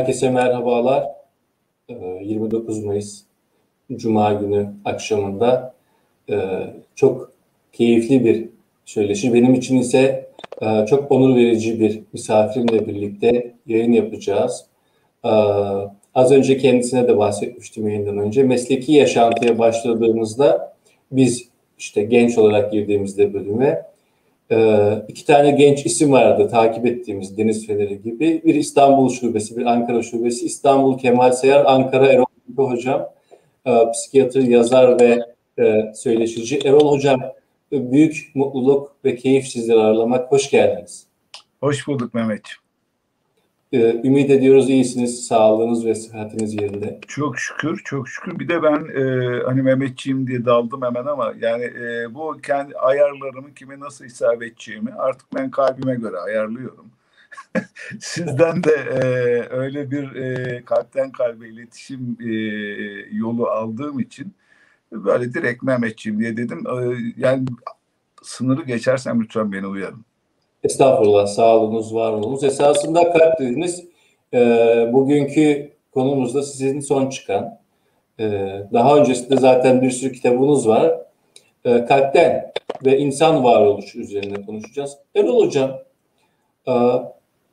Herkese merhabalar. 29 ee, Mayıs Cuma günü akşamında e, çok keyifli bir söyleşi. Benim için ise e, çok onur verici bir misafirimle birlikte yayın yapacağız. Ee, az önce kendisine de bahsetmiştim yayından önce. Mesleki yaşantıya başladığımızda biz işte genç olarak girdiğimizde bölüme ee, iki tane genç isim vardı takip ettiğimiz Deniz Feneri gibi. Bir İstanbul Şubesi, bir Ankara Şubesi. İstanbul Kemal Sayar, Ankara Erol Hocam, e, psikiyatr, yazar ve e, söyleşici. Erol Hocam, büyük mutluluk ve keyif sizleri ağırlamak. Hoş geldiniz. Hoş bulduk Mehmetciğim. Ee, ümit ediyoruz iyisiniz, sağlığınız ve sıhhatiniz yerinde. Çok şükür, çok şükür. Bir de ben e, hani Mehmetçiğim diye daldım hemen ama yani e, bu kendi ayarlarımı kime nasıl hesap edeceğimi artık ben kalbime göre ayarlıyorum. Sizden de e, öyle bir e, kalpten kalbe iletişim e, yolu aldığım için böyle direkt Mehmetçiğim diye dedim. E, yani sınırı geçersem lütfen beni uyarın. Estağfurullah, sağ olunuz, var. Esasında kalp dediniz, e, bugünkü konumuzda sizin son çıkan, e, daha öncesinde zaten bir sürü kitabınız var. E, kalpten ve insan varoluşu üzerine konuşacağız. Erol Hocam, e,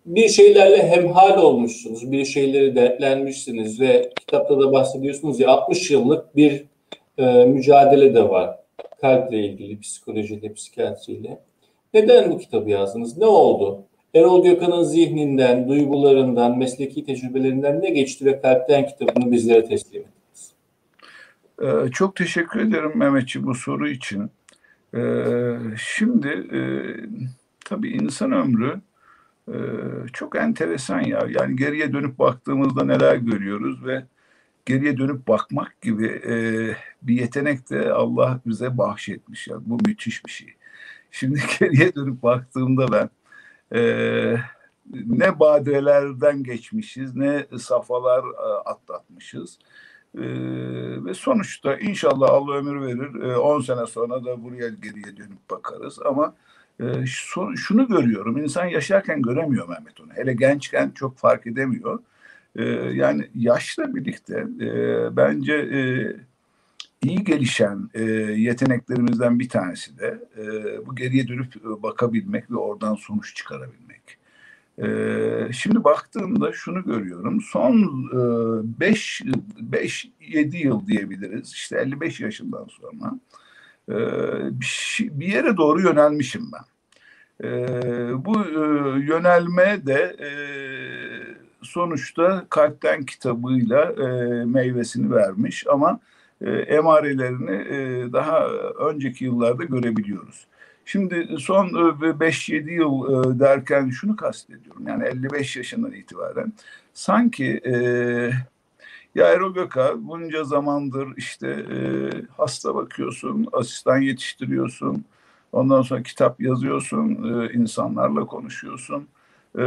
bir şeylerle hemhal olmuşsunuz, bir şeyleri dertlenmişsiniz ve kitapta da bahsediyorsunuz ya 60 yıllık bir e, mücadele de var kalple ilgili, psikolojiyle, psikiyatriyle. Neden bu kitabı yazdınız? Ne oldu? Erol Gökhan'ın zihninden, duygularından, mesleki tecrübelerinden ne geçti ve kalpten kitabını bizlere teslim ettiniz? Ee, çok teşekkür ederim Mehmetciğim bu soru için. Ee, şimdi e, tabii insan ömrü e, çok enteresan ya. Yani geriye dönüp baktığımızda neler görüyoruz ve geriye dönüp bakmak gibi e, bir yetenek de Allah bize bahşetmiş. Yani bu müthiş bir şey. Şimdi geriye dönüp baktığımda ben e, ne badirelerden geçmişiz ne safhalar e, atlatmışız. E, ve sonuçta inşallah Allah ömür verir 10 e, sene sonra da buraya geriye dönüp bakarız ama e, şunu görüyorum insan yaşarken göremiyor Mehmet onu hele gençken çok fark edemiyor. E, yani yaşla birlikte e, bence e, iyi gelişen e, yeteneklerimizden bir tanesi de e, bu geriye dönüp e, bakabilmek ve oradan sonuç çıkarabilmek. E, şimdi baktığımda şunu görüyorum. Son 5 e, 7 yıl diyebiliriz. İşte 55 yaşından sonra e, bir yere doğru yönelmişim ben. E, bu e, yönelme de e, sonuçta kalpten kitabıyla e, meyvesini vermiş ama e, emarelerini e, daha önceki yıllarda görebiliyoruz. Şimdi son 5-7 e, yıl e, derken şunu kastediyorum. Yani 55 yaşından itibaren sanki e, ya Erol Göka bunca zamandır işte e, hasta bakıyorsun, asistan yetiştiriyorsun, ondan sonra kitap yazıyorsun, e, insanlarla konuşuyorsun e,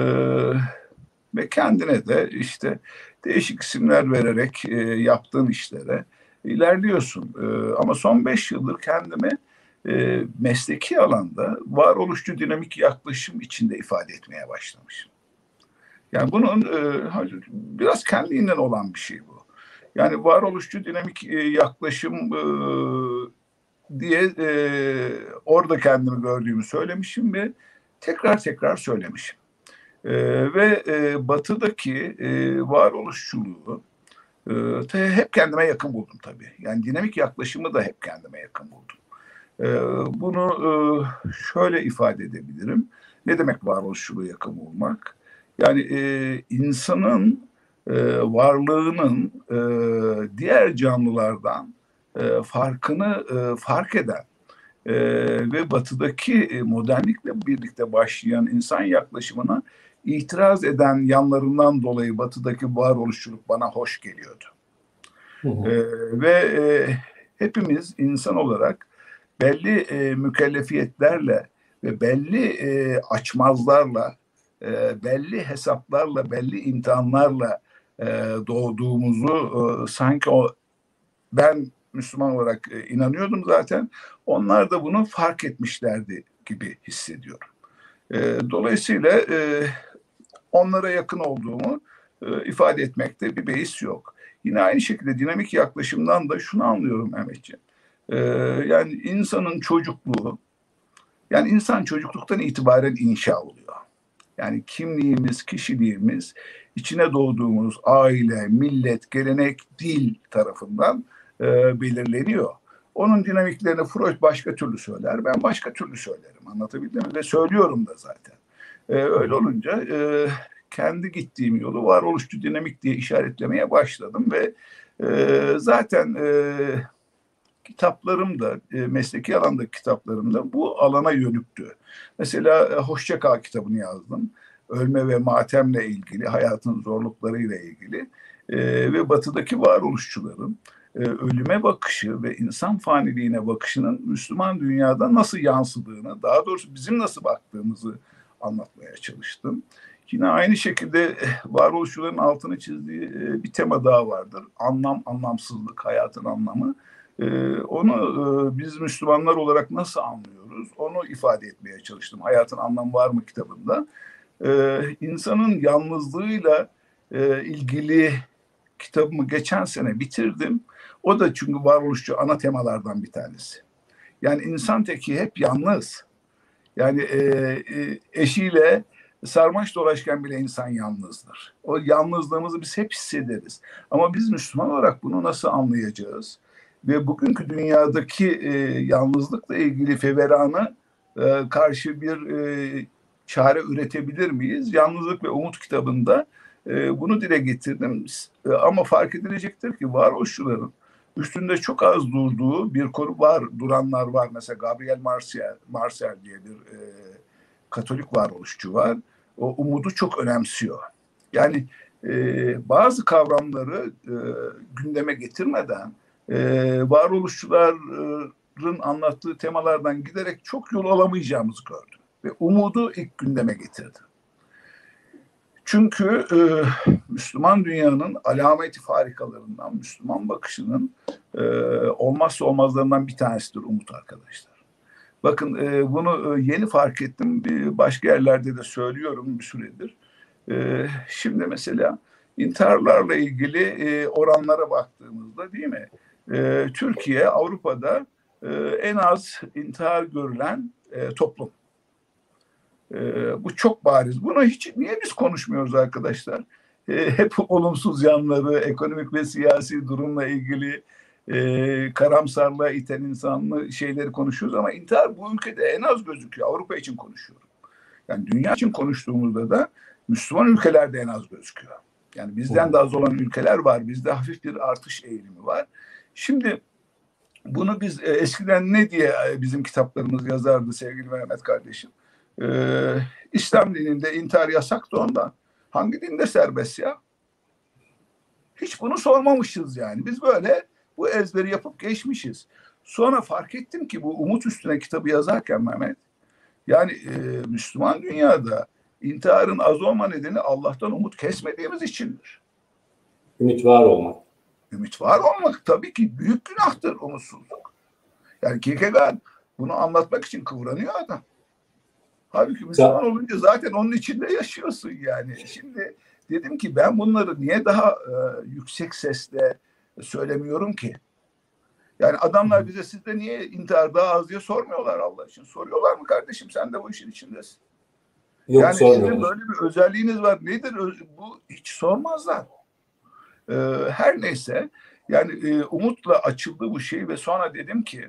ve kendine de işte değişik isimler vererek e, yaptığın işlere ilerliyorsun. E, ama son beş yıldır kendimi e, mesleki alanda varoluşçu dinamik yaklaşım içinde ifade etmeye başlamışım. Yani bunun e, biraz kendiliğinden olan bir şey bu. Yani varoluşçu dinamik e, yaklaşım diye orada kendimi gördüğümü söylemişim ve tekrar tekrar söylemişim. E, ve e, batıdaki e, varoluşçuluğu ee, hep kendime yakın buldum tabii. Yani dinamik yaklaşımı da hep kendime yakın buldum. Ee, bunu e, şöyle ifade edebilirim. Ne demek varoluşçuluğu yakın bulmak? Yani e, insanın e, varlığının diğer canlılardan farkını fark eden ve batıdaki modernlikle birlikte başlayan insan yaklaşımına itiraz eden yanlarından dolayı batıdaki varoluşçuluk bana hoş geliyordu. Hı hı. Ee, ve e, hepimiz insan olarak belli e, mükellefiyetlerle ve belli e, açmazlarla, e, belli hesaplarla, belli imtihanlarla e, doğduğumuzu e, sanki o ben Müslüman olarak e, inanıyordum zaten. Onlar da bunu fark etmişlerdi gibi hissediyorum. E, dolayısıyla e, onlara yakın olduğumu e, ifade etmekte bir beis yok. Yine aynı şekilde dinamik yaklaşımdan da şunu anlıyorum Mehmetciğim. E, yani insanın çocukluğu, yani insan çocukluktan itibaren inşa oluyor. Yani kimliğimiz, kişiliğimiz içine doğduğumuz aile, millet, gelenek, dil tarafından e, belirleniyor. Onun dinamiklerini Freud başka türlü söyler, ben başka türlü söylerim. Anlatabildim mi? Ve söylüyorum da zaten. E, öyle olunca e, kendi gittiğim yolu varoluşçu dinamik diye işaretlemeye başladım ve e, zaten e, kitaplarım da e, mesleki alanda kitaplarım da bu alana yönüktü. Mesela e, Hoşça Kal kitabını yazdım. Ölme ve matemle ilgili, hayatın zorluklarıyla ilgili e, ve batıdaki varoluşçuların e, ölüme bakışı ve insan faniliğine bakışının Müslüman dünyada nasıl yansıdığını, daha doğrusu bizim nasıl baktığımızı anlatmaya çalıştım. Yine aynı şekilde eh, varoluşçuların altını çizdiği eh, bir tema daha vardır. Anlam, anlamsızlık, hayatın anlamı. Eh, onu biz Müslümanlar olarak nasıl anlıyoruz? Onu ifade etmeye çalıştım. Hayatın anlamı var mı kitabında? İnsanın yalnızlığıyla ilgili kitabımı geçen sene bitirdim. O da çünkü varoluşçu ana temalardan bir tanesi. Yani insan teki hep yalnız. Yani eşiyle sarmaş dolaşken bile insan yalnızdır. O yalnızlığımızı biz hep hissederiz. Ama biz Müslüman olarak bunu nasıl anlayacağız? Ve bugünkü dünyadaki e, yalnızlıkla ilgili feveranı e, karşı bir e, çare üretebilir miyiz? Yalnızlık ve Umut kitabında e, bunu dile getirdim. E, ama fark edilecektir ki varoluşçuların üstünde çok az durduğu bir konu var, duranlar var. Mesela Gabriel Marcial, Marcial diye bir e, Katolik varoluşçu var. O umudu çok önemsiyor. Yani e, bazı kavramları e, gündeme getirmeden e, varoluşçuların anlattığı temalardan giderek çok yol alamayacağımızı gördüm. Ve umudu ilk gündeme getirdi. Çünkü e, Müslüman dünyanın alameti farikalarından, Müslüman bakışının e, olmazsa olmazlarından bir tanesidir umut arkadaşlar. Bakın e, bunu e, yeni fark ettim. Bir başka yerlerde de söylüyorum bir süredir. E, şimdi mesela intiharlarla ilgili e, oranlara baktığımızda değil mi? E, Türkiye Avrupa'da e, en az intihar görülen e, toplum. E, bu çok bariz. Buna hiç niye biz konuşmuyoruz arkadaşlar? E, hep olumsuz yanları, ekonomik ve siyasi durumla ilgili e, karamsarlığa iten insanlı şeyleri konuşuyoruz ama intihar bu ülkede en az gözüküyor. Avrupa için konuşuyorum. Yani dünya için konuştuğumuzda da Müslüman ülkelerde en az gözüküyor. Yani bizden de az olan ülkeler var. Bizde hafif bir artış eğilimi var. Şimdi bunu biz e, eskiden ne diye e, bizim kitaplarımız yazardı sevgili Mehmet kardeşim? Ee, İslam dininde intihar yasaktı ondan. Hangi dinde serbest ya? Hiç bunu sormamışız yani. Biz böyle bu ezberi yapıp geçmişiz. Sonra fark ettim ki bu umut üstüne kitabı yazarken Mehmet, yani e, Müslüman dünyada intiharın az olma nedeni Allah'tan umut kesmediğimiz içindir. Ümit var olmak. Ümit var olmak tabii ki büyük günahtır umutsuzluk. Yani Kierkegaard bunu anlatmak için kıvranıyor adam. Halbuki Müslüman olunca zaten onun içinde yaşıyorsun yani. Şimdi dedim ki ben bunları niye daha e, yüksek sesle söylemiyorum ki. Yani adamlar bize sizde niye intihar daha az diye sormuyorlar Allah için. Soruyorlar mı kardeşim sen de bu işin içindesin. Yok, yani sizin böyle bir özelliğiniz var. Nedir bu? Hiç sormazlar. Ee, her neyse yani e, umutla açıldı bu şey ve sonra dedim ki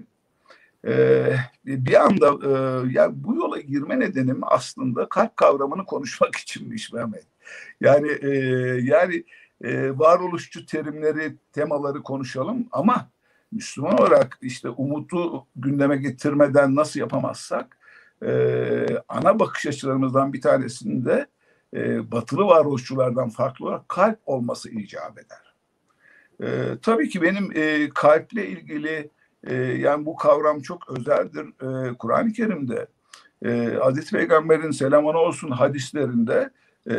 e, bir anda e, ya bu yola girme nedenim aslında kalp kavramını konuşmak içinmiş Mehmet. Yani e, yani e, varoluşçu terimleri, temaları konuşalım ama Müslüman olarak işte umutu gündeme getirmeden nasıl yapamazsak e, ana bakış açılarımızdan bir tanesinde e, batılı varoluşçulardan farklı olarak kalp olması icap eder. E, tabii ki benim e, kalple ilgili e, yani bu kavram çok özeldir. E, Kur'an-ı Kerim'de e, Hazreti Peygamber'in selam ona olsun hadislerinde e,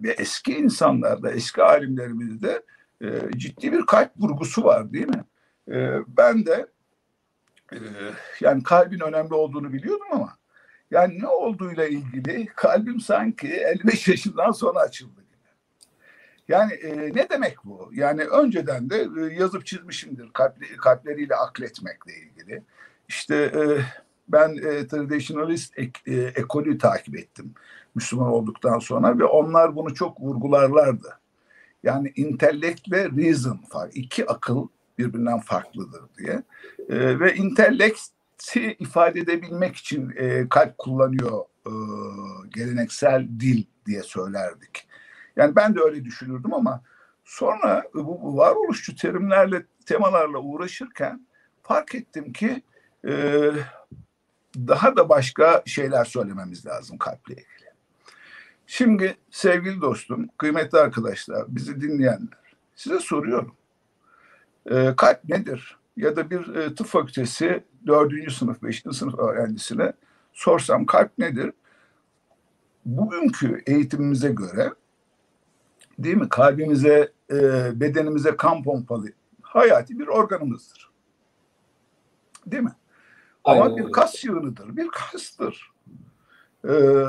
ve eski insanlarda, eski alimlerimizde e, ciddi bir kalp vurgusu var değil mi? E, ben de yani kalbin önemli olduğunu biliyordum ama yani ne olduğuyla ilgili kalbim sanki 55 yaşından sonra açıldı. Yani e, ne demek bu? Yani önceden de e, yazıp çizmişimdir kalp, kalpleriyle akletmekle ilgili. İşte e, ben e, traditionalist ek, e, ekolü takip ettim Müslüman olduktan sonra ve onlar bunu çok vurgularlardı. Yani intellectle reason fark, iki akıl birbirinden farklıdır diye. E, ve intellecti ifade edebilmek için e, kalp kullanıyor e, geleneksel dil diye söylerdik. Yani ben de öyle düşünürdüm ama sonra bu varoluşçu terimlerle, temalarla uğraşırken fark ettim ki e, daha da başka şeyler söylememiz lazım kalple ilgili. Şimdi sevgili dostum, kıymetli arkadaşlar, bizi dinleyenler, size soruyorum. E, kalp nedir? Ya da bir e, tıp fakültesi dördüncü sınıf, beşinci sınıf öğrencisine sorsam kalp nedir? Bugünkü eğitimimize göre değil mi? Kalbimize, e, bedenimize kan pompalı hayati bir organımızdır. Değil mi? Aynen. Ama bir kas yığınıdır, bir kastır. Ee,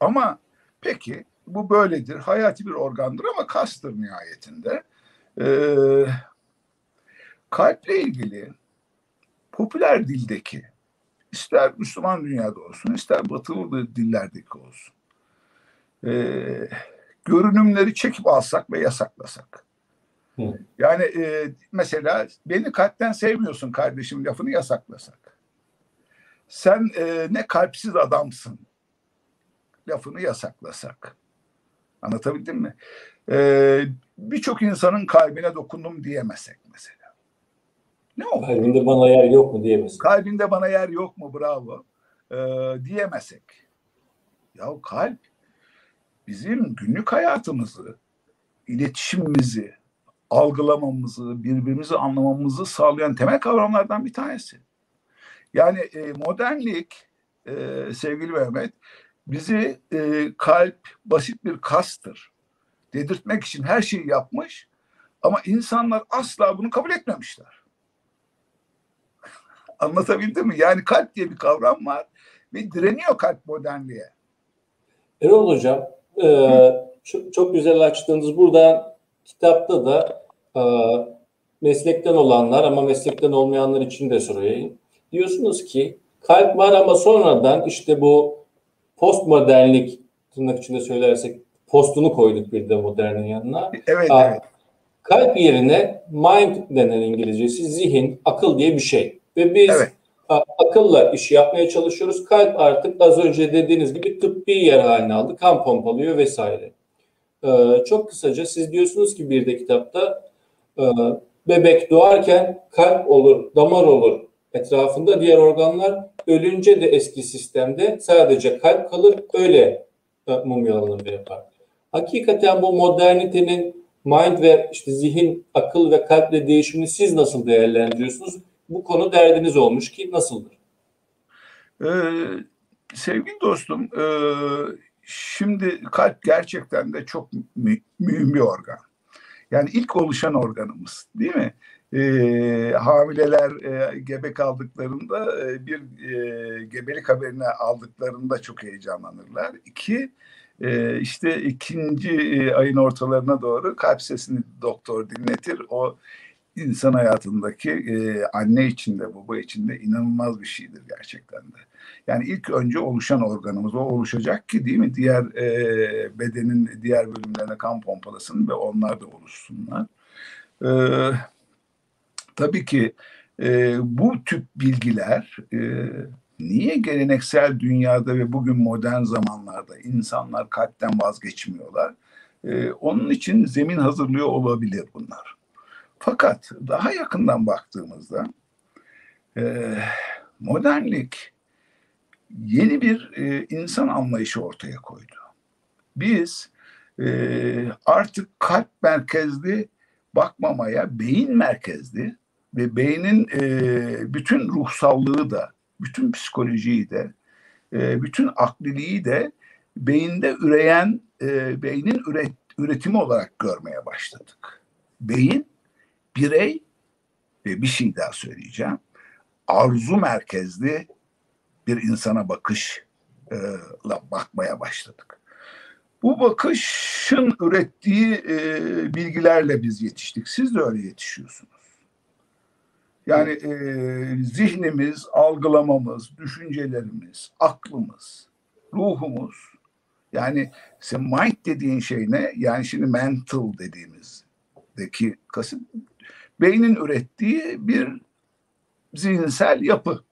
ama peki bu böyledir, hayati bir organdır ama kastır nihayetinde. Ee, kalple ilgili popüler dildeki ister Müslüman dünyada olsun, ister batılı dillerdeki olsun. Ee, görünümleri çekip alsak ve yasaklasak. Hı. Yani e, mesela beni kalpten sevmiyorsun kardeşim lafını yasaklasak. Sen e, ne kalpsiz adamsın lafını yasaklasak. Anlatabildim mi? Ee, Birçok insanın kalbine dokundum diyemesek mesela. Ne olur? Kalbinde bana yer yok mu diyemesek. Kalbinde bana yer yok mu bravo ee, diyemesek. Ya kalp bizim günlük hayatımızı, iletişimimizi, algılamamızı, birbirimizi anlamamızı sağlayan temel kavramlardan bir tanesi. Yani e, modernlik e, sevgili Mehmet bizi e, kalp basit bir kastır dedirtmek için her şeyi yapmış ama insanlar asla bunu kabul etmemişler. Anlatabildim mi? Yani kalp diye bir kavram var ve direniyor kalp modernliğe. Erol Hocam, e, çok, çok güzel açtığınız burada kitapta da e, meslekten olanlar ama meslekten olmayanlar için de sorayım. Diyorsunuz ki kalp var ama sonradan işte bu postmodernlik tırnak içinde söylersek postunu koyduk bir de modernin yanına. Evet, Aa, evet. Kalp yerine mind denen İngilizcesi zihin, akıl diye bir şey. Ve biz evet. Akılla iş yapmaya çalışıyoruz. Kalp artık az önce dediğiniz gibi tıbbi yer haline aldı. Kan pompalıyor vesaire. Ee, çok kısaca siz diyorsunuz ki bir de kitapta e, bebek doğarken kalp olur, damar olur etrafında diğer organlar ölünce de eski sistemde sadece kalp kalır öyle e, mumyalanır ve yapar. Hakikaten bu modernitenin mind ve işte zihin, akıl ve kalple değişimini siz nasıl değerlendiriyorsunuz? Bu konu derdiniz olmuş ki nasıldır? Ee, sevgili dostum, e, şimdi kalp gerçekten de çok mü mühim bir organ. Yani ilk oluşan organımız değil mi? e, hamileler e, gebe kaldıklarında e, bir e, gebelik haberini aldıklarında çok heyecanlanırlar. İki, e, işte ikinci e, ayın ortalarına doğru kalp sesini doktor dinletir. O insan hayatındaki e, anne içinde, baba içinde inanılmaz bir şeydir gerçekten de. Yani ilk önce oluşan organımız o oluşacak ki değil mi? Diğer e, bedenin diğer bölümlerine kan pompalasın ve onlar da oluşsunlar. E, tabii ki e, bu tip bilgiler e, niye geleneksel dünyada ve bugün modern zamanlarda insanlar kalpten vazgeçmiyorlar? E, onun için zemin hazırlıyor olabilir bunlar. Fakat daha yakından baktığımızda e, modernlik yeni bir e, insan anlayışı ortaya koydu. Biz e, artık kalp merkezli bakmamaya beyin merkezli ve beynin e, bütün ruhsallığı da, bütün psikolojiyi de, e, bütün akliliği de beyinde üreyen, e, beynin üret, üretimi olarak görmeye başladık. Beyin, birey ve bir şey daha söyleyeceğim, arzu merkezli bir insana bakışla bakmaya başladık. Bu bakışın ürettiği e, bilgilerle biz yetiştik. Siz de öyle yetişiyorsunuz. Yani e, zihnimiz, algılamamız, düşüncelerimiz, aklımız, ruhumuz. Yani mind dediğin şey ne? Yani şimdi mental dediğimizdeki kasıt beynin ürettiği bir zihinsel yapı.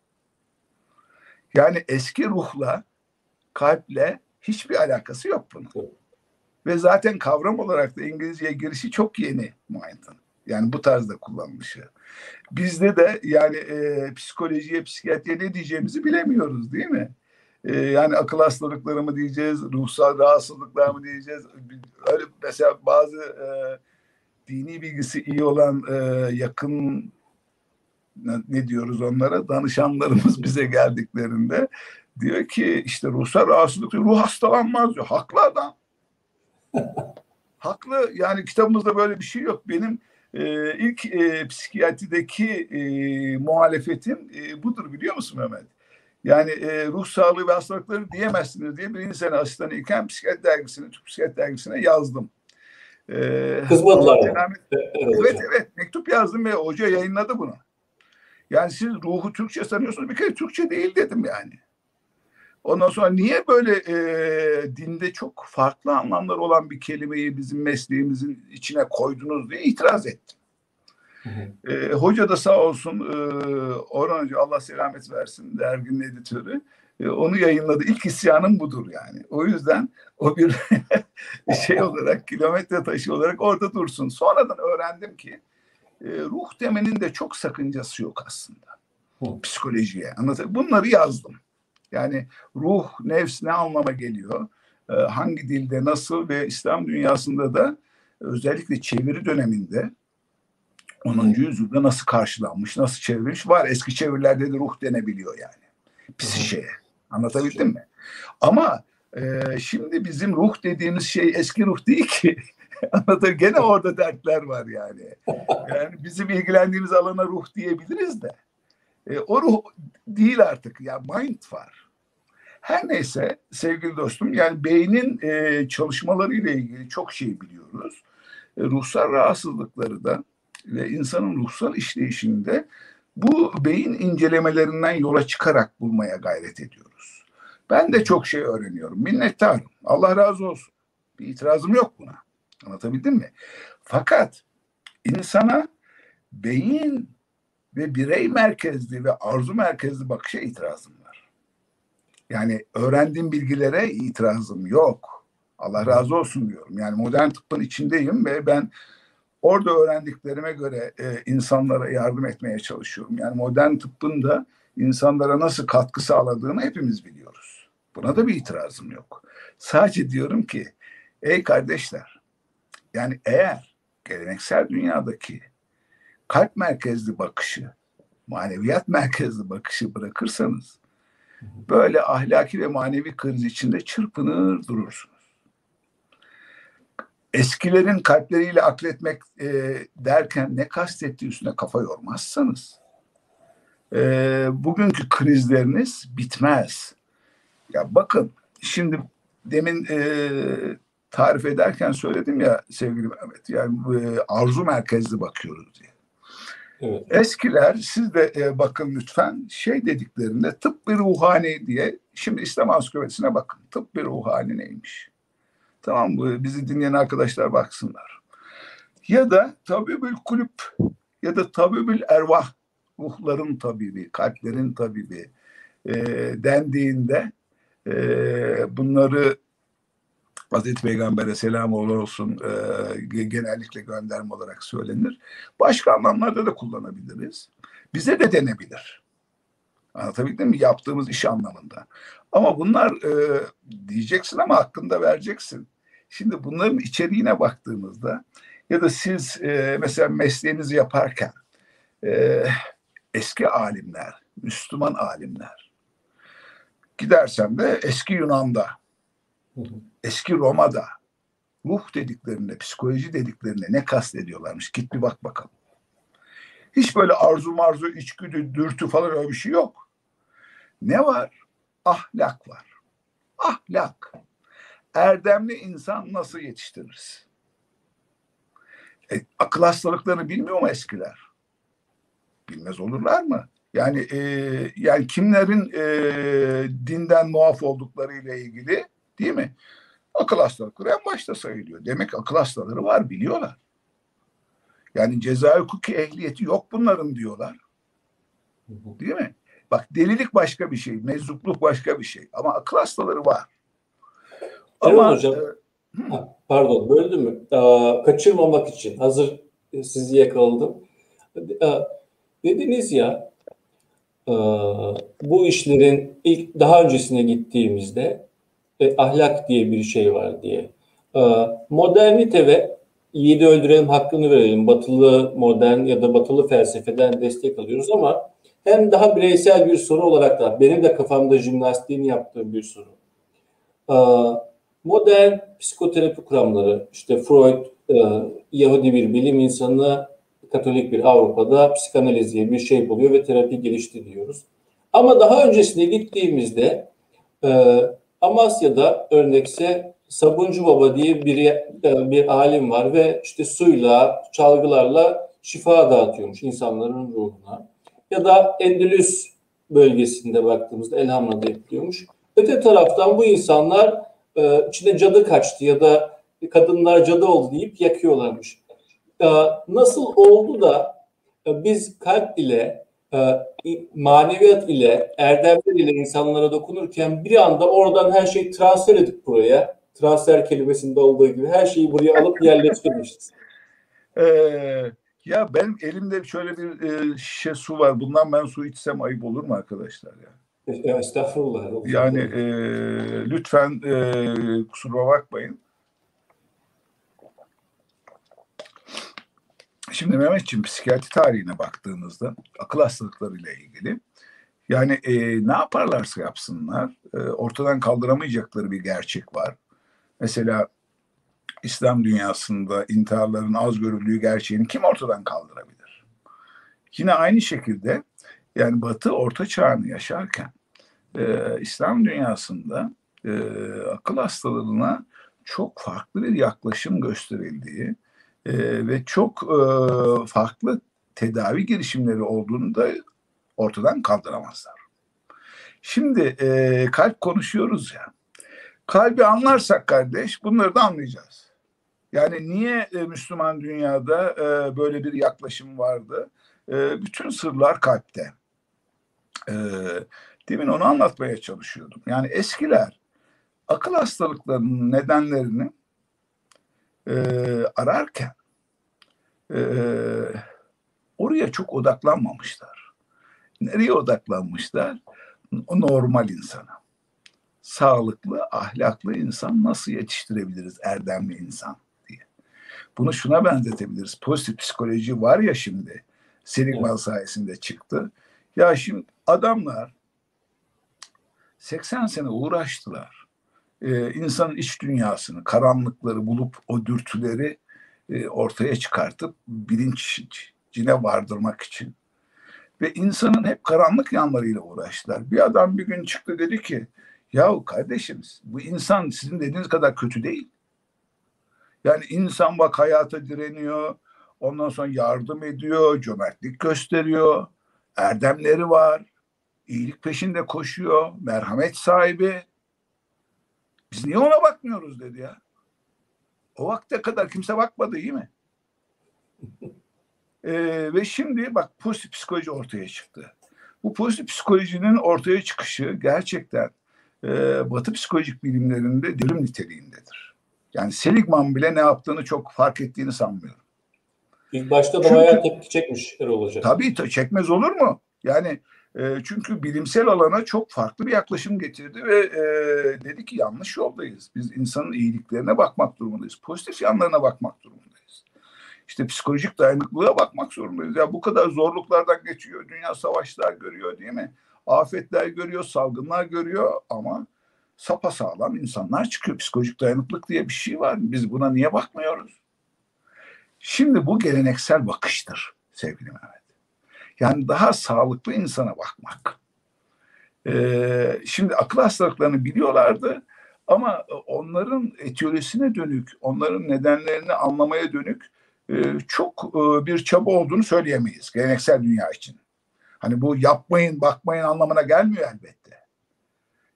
Yani eski ruhla, kalple hiçbir alakası yok bunun. Ve zaten kavram olarak da İngilizceye girişi çok yeni mind'ın. Yani bu tarzda kullanılışı. Bizde de yani e, psikolojiye, psikiyatriye ne diyeceğimizi bilemiyoruz değil mi? E, yani akıl hastalıkları mı diyeceğiz, ruhsal rahatsızlıklar mı diyeceğiz? Öyle mesela bazı e, dini bilgisi iyi olan e, yakın ne diyoruz onlara danışanlarımız bize geldiklerinde diyor ki işte ruhsal rahatsızlık ruh hastalanmaz diyor. Haklı adam. Haklı yani kitabımızda böyle bir şey yok. Benim e, ilk e, psikiyatrideki e, muhalefetim e, budur biliyor musun Mehmet? Yani e, ruh sağlığı ve hastalıkları diyemezsiniz diye birinci sene asistanı iken psikiyatri dergisine, Türk psikiyatri dergisine yazdım. E, Kızmadılar? Evet, evet, evet mektup yazdım ve hoca yayınladı bunu. Yani siz ruhu Türkçe sanıyorsunuz bir kere Türkçe değil dedim yani. Ondan sonra niye böyle e, dinde çok farklı anlamlar olan bir kelimeyi bizim mesleğimizin içine koydunuz diye itiraz ettim. Hı hı. E, hoca da sağ olsun e, Orhan Hoca Allah selamet versin derginin editörü onu yayınladı. İlk isyanım budur yani. O yüzden o bir şey olarak kilometre taşı olarak orada dursun. Sonradan öğrendim ki e, ruh demenin de çok sakıncası yok aslında. Hı. Psikolojiye. Anlatayım. Bunları yazdım. Yani ruh, nefs ne anlama geliyor? E, hangi dilde, nasıl ve İslam dünyasında da özellikle çeviri döneminde 10. yüzyılda nasıl karşılanmış, nasıl çevrilmiş var. Eski çevirilerde de ruh denebiliyor yani. Psişeye. Anlatabildim mi? Ama e, şimdi bizim ruh dediğimiz şey eski ruh değil ki. Anlatır gene orada dertler var yani. Yani bizim ilgilendiğimiz alana ruh diyebiliriz de. E, o ruh değil artık. Ya mind var. Her neyse sevgili dostum yani beynin e, çalışmaları ile ilgili çok şey biliyoruz. E, ruhsal rahatsızlıkları da ve insanın ruhsal işleyişinde bu beyin incelemelerinden yola çıkarak bulmaya gayret ediyoruz. Ben de çok şey öğreniyorum. Minnettarım. Allah razı olsun. Bir itirazım yok buna. Anlatabildim mi? Fakat insana beyin ve birey merkezli ve arzu merkezli bakışa itirazım var. Yani öğrendiğim bilgilere itirazım yok. Allah razı olsun diyorum. Yani modern tıbbın içindeyim ve ben orada öğrendiklerime göre e, insanlara yardım etmeye çalışıyorum. Yani modern tıbbın da insanlara nasıl katkı sağladığını hepimiz biliyoruz. Buna da bir itirazım yok. Sadece diyorum ki ey kardeşler yani eğer geleneksel dünyadaki kalp merkezli bakışı, maneviyat merkezli bakışı bırakırsanız böyle ahlaki ve manevi kriz içinde çırpınır durursunuz. Eskilerin kalpleriyle akletmek e, derken ne kastettiği üstüne kafa yormazsanız e, bugünkü krizleriniz bitmez. Ya bakın şimdi demin e, tarif ederken söyledim ya sevgili Mehmet. Yani e, arzu merkezli bakıyoruz diye. Evet. Eskiler siz de e, bakın lütfen şey dediklerinde tıp bir ruhani diye şimdi İslam Ansiklopedisine bakın. Tıp bir ruhani neymiş? Tamam mı? Bizi dinleyen arkadaşlar baksınlar. Ya da tabibül kulüp ya da tabibül ervah ruhların tabibi, kalplerin tabibi e, dendiğinde e, bunları Hazreti Peygamber'e selam olsun e, genellikle gönderme olarak söylenir. Başka anlamlarda da kullanabiliriz. Bize de denebilir. Anlatabildim mi? Yaptığımız iş anlamında. Ama bunlar e, diyeceksin ama hakkında vereceksin. Şimdi bunların içeriğine baktığımızda ya da siz e, mesela mesleğinizi yaparken e, eski alimler, Müslüman alimler gidersem de eski Yunan'da eski Roma'da ruh dediklerinde, psikoloji dediklerinde ne kastediyorlarmış? Git bir bak bakalım. Hiç böyle arzu marzu, içgüdü, dürtü falan öyle bir şey yok. Ne var? Ahlak var. Ahlak. Erdemli insan nasıl yetiştiririz? E, akıl hastalıklarını bilmiyor mu eskiler? Bilmez olurlar mı? Yani e, yani kimlerin e, dinden muaf oldukları ile ilgili değil mi? Akıl hastalıkları en başta sayılıyor. Demek akıl hastaları var biliyorlar. Yani ceza hukuki ehliyeti yok bunların diyorlar. Değil mi? Bak delilik başka bir şey, meczupluk başka bir şey. Ama akıl hastaları var. Ama hocam, e, pardon böldüm mü? Aa, kaçırmamak için hazır sizi yakaladım. Aa, dediniz ya bu işlerin ilk daha öncesine gittiğimizde e, ahlak diye bir şey var diye. E, modernite ve yiğidi öldürelim hakkını verelim. Batılı modern ya da batılı felsefeden destek alıyoruz ama hem daha bireysel bir soru olarak da benim de kafamda jimnastiğini yaptığım bir soru. E, modern psikoterapi kuramları işte Freud e, Yahudi bir bilim insanı Katolik bir Avrupa'da psikanaliz diye bir şey buluyor ve terapi gelişti diyoruz. Ama daha öncesine gittiğimizde e, Amasya'da örnekse Sabuncu Baba diye bir, e, bir alim var ve işte suyla, çalgılarla şifa dağıtıyormuş insanların ruhuna. Ya da Endülüs bölgesinde baktığımızda Elhamra'da yapılıyormuş. Öte taraftan bu insanlar e, içinde cadı kaçtı ya da kadınlar cadı oldu deyip yakıyorlarmış. E, nasıl oldu da e, biz kalp ile e, maneviyat ile, erdemler ile insanlara dokunurken bir anda oradan her şeyi transfer edip buraya, transfer kelimesinde olduğu gibi her şeyi buraya alıp yerleştirmişiz. Ee, ya benim elimde şöyle bir e, şişe su var. Bundan ben su içsem ayıp olur mu arkadaşlar ya? Ya estağfurullah. Yani e, lütfen e, kusura bakmayın. Şimdi Mehmetciğim psikiyatri tarihine baktığımızda akıl hastalıklarıyla ilgili yani e, ne yaparlarsa yapsınlar e, ortadan kaldıramayacakları bir gerçek var. Mesela İslam dünyasında intiharların az görüldüğü gerçeğini kim ortadan kaldırabilir? Yine aynı şekilde yani Batı Orta Çağ'ını yaşarken e, İslam dünyasında e, akıl hastalığına çok farklı bir yaklaşım gösterildiği e, ve çok e, farklı tedavi girişimleri olduğunu da ortadan kaldıramazlar. Şimdi e, kalp konuşuyoruz ya. Kalbi anlarsak kardeş bunları da anlayacağız. Yani niye e, Müslüman dünyada e, böyle bir yaklaşım vardı? E, bütün sırlar kalpte. E, demin onu anlatmaya çalışıyordum. Yani eskiler akıl hastalıklarının nedenlerini e, ararken e, oraya çok odaklanmamışlar. Nereye odaklanmışlar? O normal insana. Sağlıklı, ahlaklı insan nasıl yetiştirebiliriz erdemli insan diye. Bunu şuna benzetebiliriz. Pozitif psikoloji var ya şimdi. Seligman sayesinde çıktı. Ya şimdi adamlar 80 sene uğraştılar e, insanın iç dünyasını, karanlıkları bulup o dürtüleri e, ortaya çıkartıp bilinçcine vardırmak için. Ve insanın hep karanlık yanlarıyla uğraştılar. Bir adam bir gün çıktı dedi ki, yahu kardeşim bu insan sizin dediğiniz kadar kötü değil. Yani insan bak hayata direniyor, ondan sonra yardım ediyor, cömertlik gösteriyor, erdemleri var, iyilik peşinde koşuyor, merhamet sahibi. Biz niye ona bakmıyoruz dedi ya. O vakte kadar kimse bakmadı iyi mi? ee, ve şimdi bak pozitif psikoloji ortaya çıktı. Bu pozitif psikolojinin ortaya çıkışı gerçekten e, Batı psikolojik bilimlerinde devrim niteliğindedir. Yani Seligman bile ne yaptığını çok fark ettiğini sanmıyorum. İlk başta da Çünkü, bayağı tepki çekmiş Erol Hoca. Tabii çekmez olur mu? Yani çünkü bilimsel alana çok farklı bir yaklaşım getirdi ve e, dedi ki yanlış yoldayız. Biz insanın iyiliklerine bakmak durumundayız. Pozitif yanlarına bakmak durumundayız. İşte psikolojik dayanıklılığa bakmak zorundayız. Ya bu kadar zorluklardan geçiyor. Dünya savaşlar görüyor değil mi? Afetler görüyor, salgınlar görüyor ama sapasağlam insanlar çıkıyor. Psikolojik dayanıklılık diye bir şey var. Biz buna niye bakmıyoruz? Şimdi bu geleneksel bakıştır sevgili Mehmet. Yani daha sağlıklı insana bakmak. Ee, şimdi akıl hastalıklarını biliyorlardı Ama onların etiyolojisine dönük, onların nedenlerini anlamaya dönük e, çok e, bir çaba olduğunu söyleyemeyiz geleneksel dünya için. Hani bu yapmayın, bakmayın anlamına gelmiyor elbette.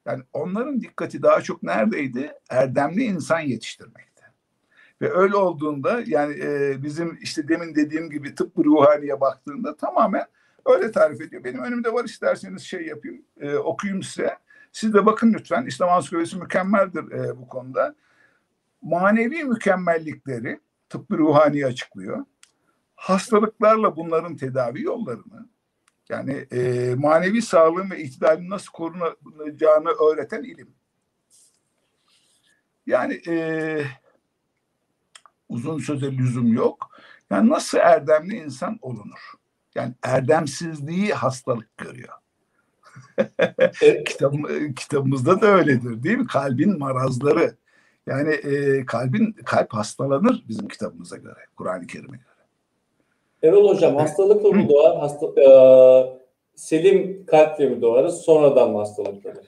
Yani onların dikkati daha çok neredeydi? Erdemli insan yetiştirmekte. Ve öyle olduğunda yani e, bizim işte demin dediğim gibi tıp ruhaniye baktığında tamamen öyle tarif ediyor. Benim önümde var isterseniz şey yapayım, e, okuyayım size. Siz de bakın lütfen. İslam Ansiklopedisi mükemmeldir e, bu konuda. Manevi mükemmellikleri tıbbi ruhani açıklıyor. Hastalıklarla bunların tedavi yollarını yani e, manevi sağlığın ve itidalin nasıl korunacağını öğreten ilim. Yani e, uzun söze lüzum yok. Yani nasıl erdemli insan olunur? Yani erdemsizliği hastalık görüyor. Kitap, kitabımızda da öyledir değil mi? Kalbin marazları. Yani e, kalbin kalp hastalanır bizim kitabımıza göre, Kur'an-ı Kerim'e göre. Erol Hocam hastalıkla mı doğar? Hasta, e, selim kalple mi doğarız? Sonradan mı hastalıklanır?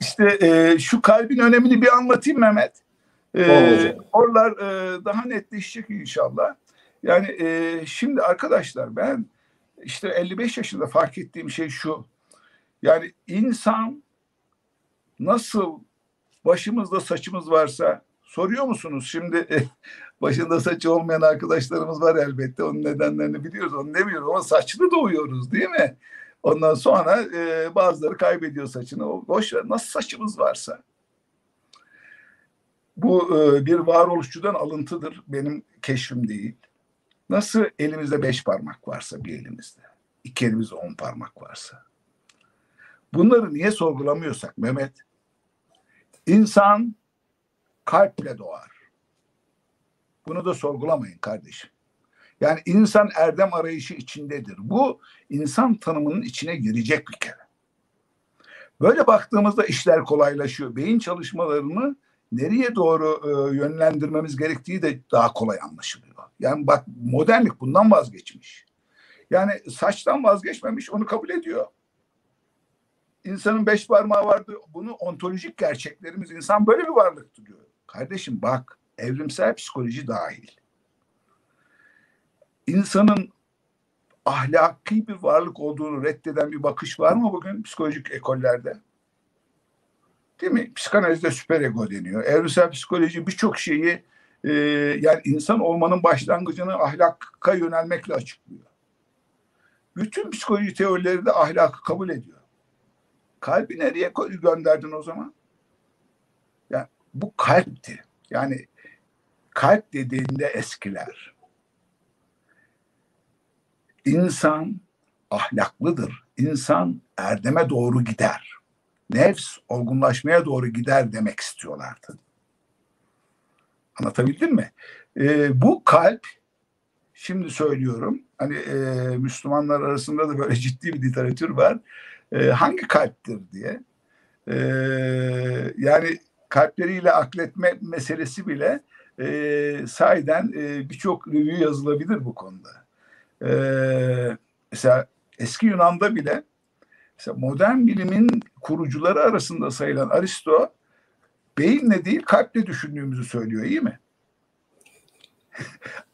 İşte e, şu kalbin önemini bir anlatayım Mehmet. E, oralar e, daha netleşecek inşallah. Yani e, şimdi arkadaşlar ben işte 55 yaşında fark ettiğim şey şu. Yani insan nasıl başımızda saçımız varsa soruyor musunuz? Şimdi e, başında saçı olmayan arkadaşlarımız var elbette. Onun nedenlerini biliyoruz. Onu demiyorum ama saçlı doğuyoruz değil mi? Ondan sonra e, bazıları kaybediyor saçını. O, boş ver. Nasıl saçımız varsa. Bu e, bir varoluşçudan alıntıdır. Benim keşfim değil. Nasıl elimizde beş parmak varsa bir elimizde. iki elimizde on parmak varsa. Bunları niye sorgulamıyorsak Mehmet? İnsan kalple doğar. Bunu da sorgulamayın kardeşim. Yani insan erdem arayışı içindedir. Bu insan tanımının içine girecek bir kere. Böyle baktığımızda işler kolaylaşıyor. Beyin çalışmalarını nereye doğru e, yönlendirmemiz gerektiği de daha kolay anlaşılıyor. Yani bak modernlik bundan vazgeçmiş. Yani saçtan vazgeçmemiş onu kabul ediyor. İnsanın beş parmağı vardı. Bunu ontolojik gerçeklerimiz insan böyle bir varlık diyor. Kardeşim bak evrimsel psikoloji dahil. İnsanın ahlaki bir varlık olduğunu reddeden bir bakış var mı bugün psikolojik ekollerde? Değil mi? Psikanalizde süperego deniyor. Evrimsel psikoloji birçok şeyi e, yani insan olmanın başlangıcını ahlaka yönelmekle açıklıyor. Bütün psikoloji teorileri de ahlakı kabul ediyor. Kalbi nereye gönderdin o zaman? Yani bu kalpti. Yani kalp dediğinde eskiler. İnsan ahlaklıdır. İnsan erdeme doğru gider. Nefs olgunlaşmaya doğru gider demek istiyorlardı. Anlatabildim mi? Ee, bu kalp şimdi söylüyorum hani e, Müslümanlar arasında da böyle ciddi bir literatür var. E, hangi kalptir diye. E, yani kalpleriyle akletme meselesi bile e, sahiden e, birçok review yazılabilir bu konuda. E, mesela eski Yunan'da bile mesela modern bilimin kurucuları arasında sayılan Aristo beyinle değil kalple düşündüğümüzü söylüyor iyi mi?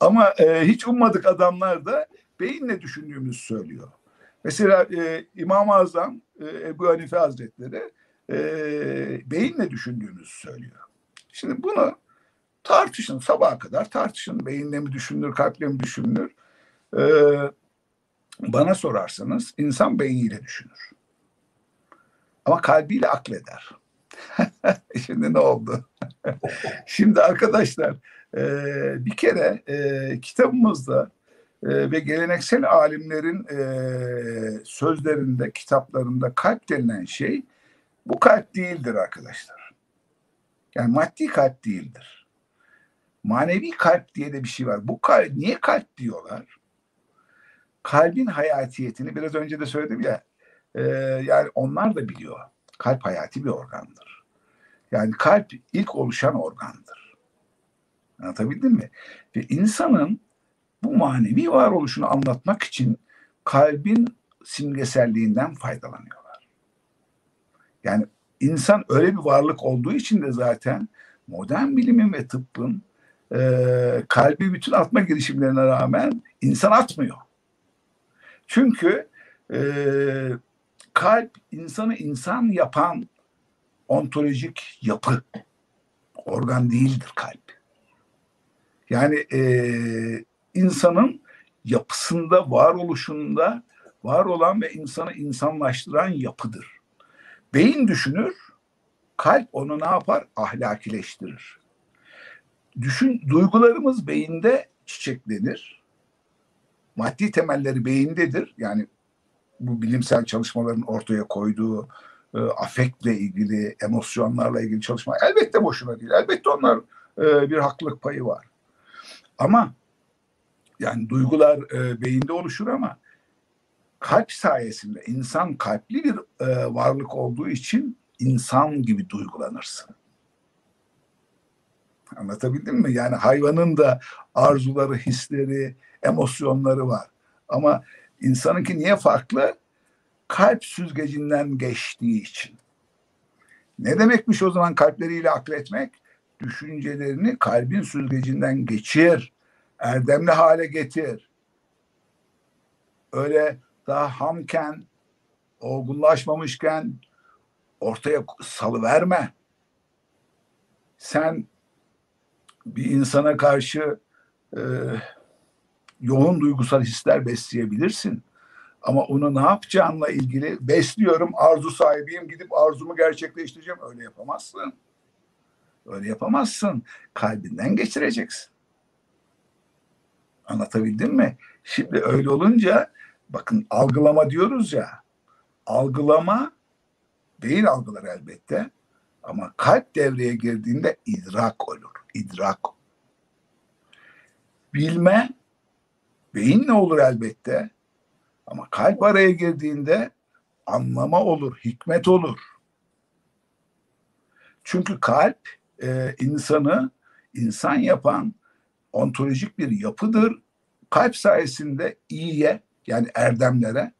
Ama e, hiç ummadık adamlar da beyinle düşündüğümüzü söylüyor. Mesela e, İmam-ı Azam e, Ebu Hanife Hazretleri e, beyinle düşündüğümüzü söylüyor. Şimdi bunu tartışın sabaha kadar tartışın. Beyinle mi düşünülür, kalple mi düşünülür? Ee, bana sorarsanız insan beyniyle düşünür. Ama kalbiyle akleder. Şimdi ne oldu? Şimdi arkadaşlar e, bir kere e, kitabımızda e, ve geleneksel alimlerin e, sözlerinde, kitaplarında kalp denilen şey bu kalp değildir arkadaşlar. Yani maddi kalp değildir. Manevi kalp diye de bir şey var. Bu kalp, niye kalp diyorlar? Kalbin hayatiyetini biraz önce de söyledim ya, e, yani onlar da biliyor. Kalp hayati bir organdır. Yani kalp ilk oluşan organdır. Anlatabildim mi? Ve insanın bu manevi varoluşunu anlatmak için kalbin simgeselliğinden faydalanıyorlar. Yani insan öyle bir varlık olduğu için de zaten modern bilimin ve tıbbın e, kalbi bütün atma girişimlerine rağmen insan atmıyor. Çünkü e, kalp insanı insan yapan ontolojik yapı. Organ değildir kalp. Yani e, insanın yapısında, varoluşunda var olan ve insanı insanlaştıran yapıdır. Beyin düşünür, kalp onu ne yapar? Ahlakileştirir. Düşün, duygularımız beyinde çiçeklenir. Maddi temelleri beyindedir. Yani bu bilimsel çalışmaların ortaya koyduğu e, afektle ilgili, emosyonlarla ilgili çalışma elbette boşuna değil. Elbette onlar e, bir haklılık payı var. Ama yani duygular e, beyinde oluşur ama kalp sayesinde insan kalpli bir e, varlık olduğu için insan gibi duygulanırsın. Anlatabildim mi? Yani hayvanın da arzuları, hisleri, emosyonları var. Ama insanınki niye farklı? Kalp süzgecinden geçtiği için. Ne demekmiş o zaman kalpleriyle akletmek? Düşüncelerini kalbin süzgecinden geçir. Erdemli hale getir. Öyle daha hamken, olgunlaşmamışken ortaya salıverme. Sen bir insana karşı e, yoğun duygusal hisler besleyebilirsin. Ama onu ne yapacağınla ilgili besliyorum, arzu sahibiyim, gidip arzumu gerçekleştireceğim. Öyle yapamazsın. Öyle yapamazsın. Kalbinden geçireceksin. Anlatabildim mi? Şimdi öyle olunca bakın algılama diyoruz ya. Algılama beyin algılar elbette. Ama kalp devreye girdiğinde idrak olur. İdrak. Bilme beyin ne olur elbette. Ama kalp araya girdiğinde anlama olur, hikmet olur. Çünkü kalp e, insanı insan yapan ontolojik bir yapıdır. Kalp sayesinde iyiye yani erdemlere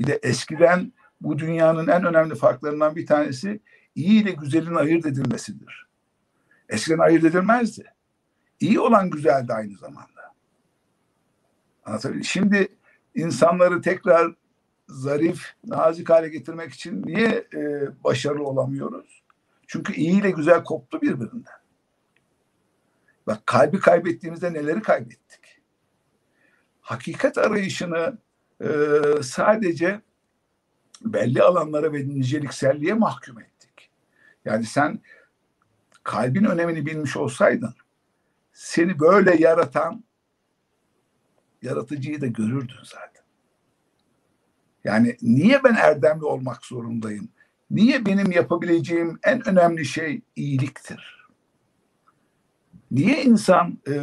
bir de eskiden bu dünyanın en önemli farklarından bir tanesi iyi ile güzelin ayırt edilmesidir. Eskiden ayırt edilmezdi. İyi olan güzeldi aynı zamanda. Şimdi insanları tekrar zarif, nazik hale getirmek için niye e, başarılı olamıyoruz? Çünkü iyi ile güzel koptu birbirinden. Bak kalbi kaybettiğimizde neleri kaybettik? Hakikat arayışını e, sadece belli alanlara ve nicelikselliğe mahkum ettik. Yani sen kalbin önemini bilmiş olsaydın seni böyle yaratan yaratıcıyı da görürdün zaten. Yani niye ben erdemli olmak zorundayım? Niye benim yapabileceğim en önemli şey iyiliktir? Niye insan e,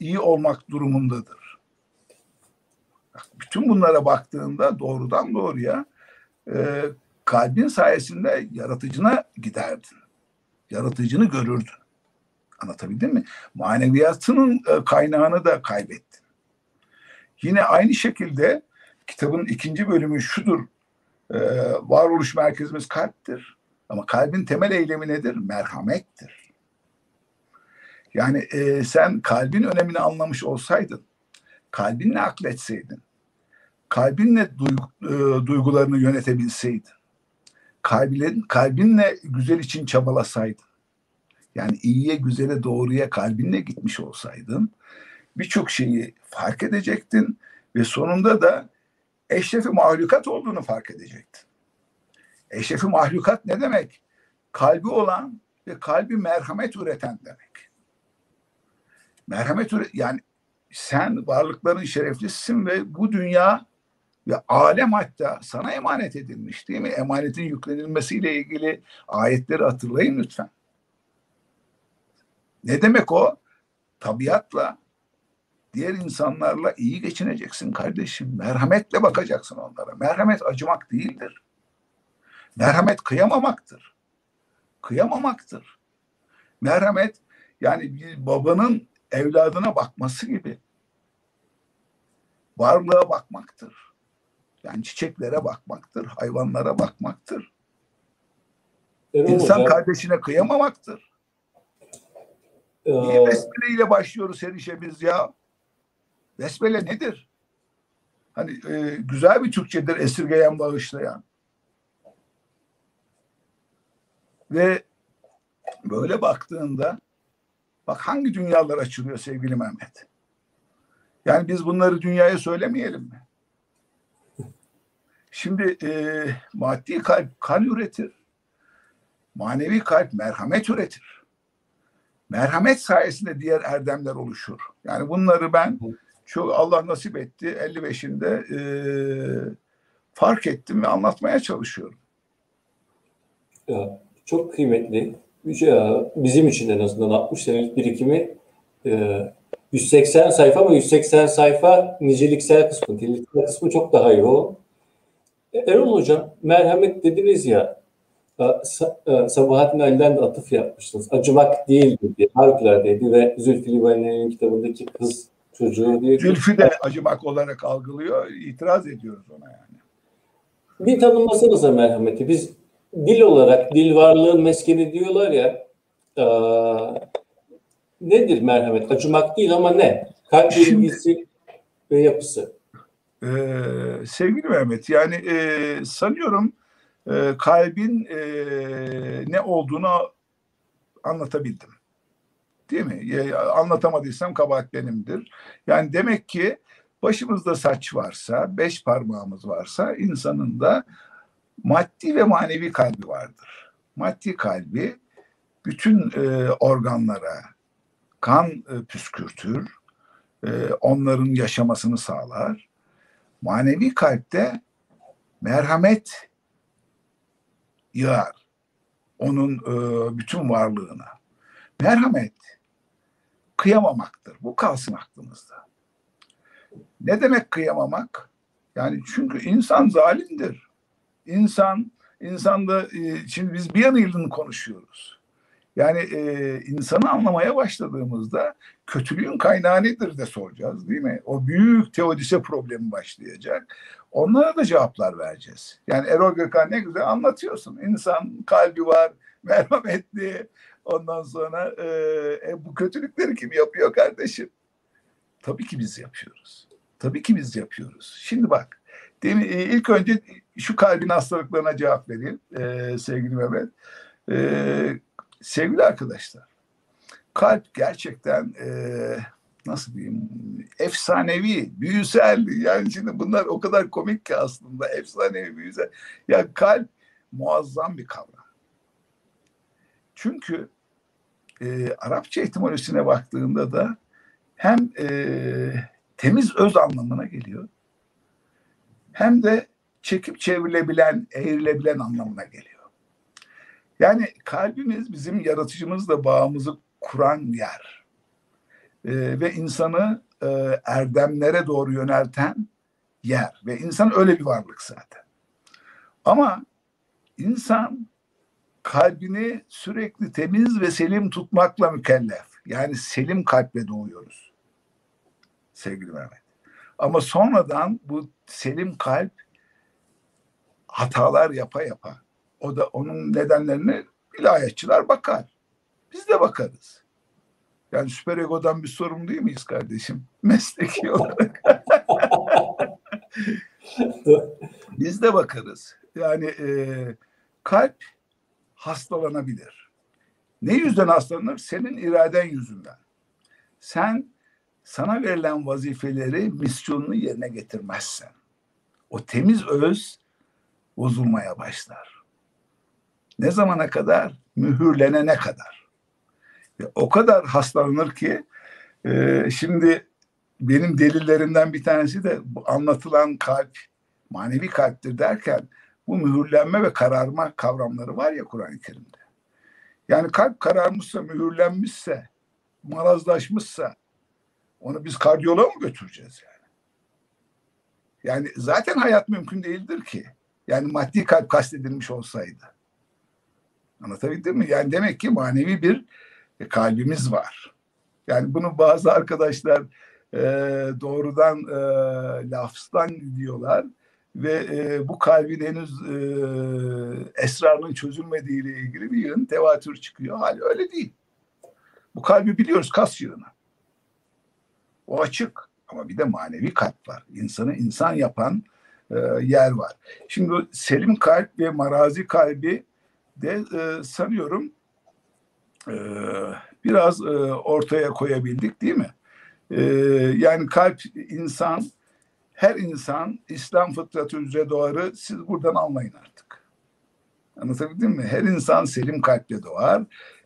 iyi olmak durumundadır? Bütün bunlara baktığında doğrudan doğruya e, kalbin sayesinde yaratıcına giderdin. Yaratıcını görürdün. Anlatabildim mi? Maneviyatının e, kaynağını da kaybettin. Yine aynı şekilde kitabın ikinci bölümü şudur. E, varoluş merkezimiz kalptir. Ama kalbin temel eylemi nedir? Merhamettir. Yani e, sen kalbin önemini anlamış olsaydın, kalbinle akletseydin, kalbinle duygu, e, duygularını yönetebilseydin, kalbin, kalbinle güzel için çabalasaydın, yani iyiye, güzele, doğruya kalbinle gitmiş olsaydın, birçok şeyi fark edecektin ve sonunda da eşrefi mahlukat olduğunu fark edecektin. Eşrefi mahlukat ne demek? Kalbi olan ve kalbi merhamet üreten demek. Merhamet üret yani sen varlıkların şereflisisin ve bu dünya ve alem hatta sana emanet edilmiş değil mi? Emanetin yüklenilmesiyle ilgili ayetleri hatırlayın lütfen. Ne demek o? Tabiatla, diğer insanlarla iyi geçineceksin kardeşim. Merhametle bakacaksın onlara. Merhamet acımak değildir. Merhamet kıyamamaktır. Kıyamamaktır. Merhamet yani bir babanın evladına bakması gibi varlığa bakmaktır. Yani çiçeklere bakmaktır, hayvanlara bakmaktır. Erol İnsan Hocam, kardeşine kıyamamaktır. e, Niye besmele ile başlıyoruz her işe biz ya? Besmele nedir? Hani e, güzel bir Türkçedir esirgeyen bağışlayan. Ve böyle baktığında bak hangi dünyalar açılıyor sevgili Mehmet. Yani biz bunları dünyaya söylemeyelim mi? Şimdi e, maddi kalp kan üretir. Manevi kalp merhamet üretir. Merhamet sayesinde diğer erdemler oluşur. Yani bunları ben çok Allah nasip etti 55'inde e, fark ettim ve anlatmaya çalışıyorum. Ya, çok kıymetli. Bizim için en azından 60 senelik birikimi e, 180 sayfa ama 180 sayfa niceliksel kısmı, niteliksel kısmı çok daha yoğun. E, Erol Hocam, merhamet dediniz ya, e, Sa- Sabahattin Ali'den de atıf yapmıştınız. Acımak değil dedi, harikuladeydi ve Zülfü Livaneli'nin kitabındaki kız çocuğu ki, Zülfü de acımak olarak algılıyor. İtiraz ediyoruz ona yani. Bir tanımlasanıza merhameti. Biz dil olarak, dil varlığın meskeni diyorlar ya. eee, nedir merhamet? Acımak değil ama ne? Kalp bilgisi ve yapısı. Ee, sevgili Mehmet yani e, sanıyorum e, kalbin e, ne olduğunu anlatabildim. Değil mi? Anlatamadıysam kabahat benimdir. Yani demek ki başımızda saç varsa, beş parmağımız varsa insanın da maddi ve manevi kalbi vardır. Maddi kalbi bütün e, organlara kan e, püskürtür, e, onların yaşamasını sağlar. Manevi kalpte merhamet yağar onun e, bütün varlığına. Merhamet kıyamamaktır. Bu kalsın aklımızda. Ne demek kıyamamak? Yani çünkü insan zalimdir. İnsan, insanda e, şimdi biz bir yanıyla konuşuyoruz. Yani e, insanı anlamaya başladığımızda kötülüğün kaynağı nedir de soracağız değil mi? O büyük teodise problemi başlayacak. Onlara da cevaplar vereceğiz. Yani Erol Gökhan ne güzel anlatıyorsun. İnsan kalbi var, merhametli. Ondan sonra e, e, bu kötülükleri kim yapıyor kardeşim? Tabii ki biz yapıyoruz. Tabii ki biz yapıyoruz. Şimdi bak, demin, e, ilk önce şu kalbin hastalıklarına cevap vereyim e, sevgili Mehmet. E, sevgili arkadaşlar, kalp gerçekten e, nasıl diyeyim efsanevi, büyüsel. Yani şimdi bunlar o kadar komik ki aslında efsanevi, büyüsel. Ya kalp muazzam bir kavram. Çünkü e, Arapça etimolojisine baktığında da hem e, temiz öz anlamına geliyor hem de çekip çevrilebilen, eğrilebilen anlamına geliyor. Yani kalbimiz bizim yaratıcımızla bağımızı kuran yer. Ee, ve insanı e, erdemlere doğru yönelten yer. Ve insan öyle bir varlık zaten. Ama insan kalbini sürekli temiz ve selim tutmakla mükellef. Yani selim kalple doğuyoruz. Sevgili Mehmet. Ama sonradan bu selim kalp hatalar yapa yapa o da onun nedenlerine ilahiyatçılar bakar. Biz de bakarız. Yani süperegodan bir sorumlu değil miyiz kardeşim? Mesleki olarak. Biz de bakarız. Yani e, kalp hastalanabilir. Ne yüzden hastalanır? Senin iraden yüzünden. Sen sana verilen vazifeleri misyonunu yerine getirmezsen o temiz öz bozulmaya başlar. Ne zamana kadar? Mühürlenene kadar. Ve o kadar hastalanır ki e, şimdi benim delillerimden bir tanesi de bu anlatılan kalp manevi kalptir derken bu mühürlenme ve kararma kavramları var ya Kur'an-ı Kerim'de. Yani kalp kararmışsa, mühürlenmişse, marazlaşmışsa onu biz kardiyoloğa mı götüreceğiz yani? Yani zaten hayat mümkün değildir ki. Yani maddi kalp kastedilmiş olsaydı. Anlatabildim mi? Yani demek ki manevi bir kalbimiz var. Yani bunu bazı arkadaşlar e, doğrudan e, lafzdan diyorlar. Ve e, bu kalbin henüz e, esrarının çözülmediği ile ilgili bir yığın tevatür çıkıyor. Hali öyle değil. Bu kalbi biliyoruz kas yığını. O açık ama bir de manevi kalp var. İnsanı insan yapan e, yer var. Şimdi selim kalp ve marazi kalbi de e, sanıyorum e, biraz e, ortaya koyabildik değil mi? E, yani kalp insan, her insan İslam fıtratı üzere doğarı siz buradan anlayın artık. Anlatabildim mi? Her insan selim kalple doğar.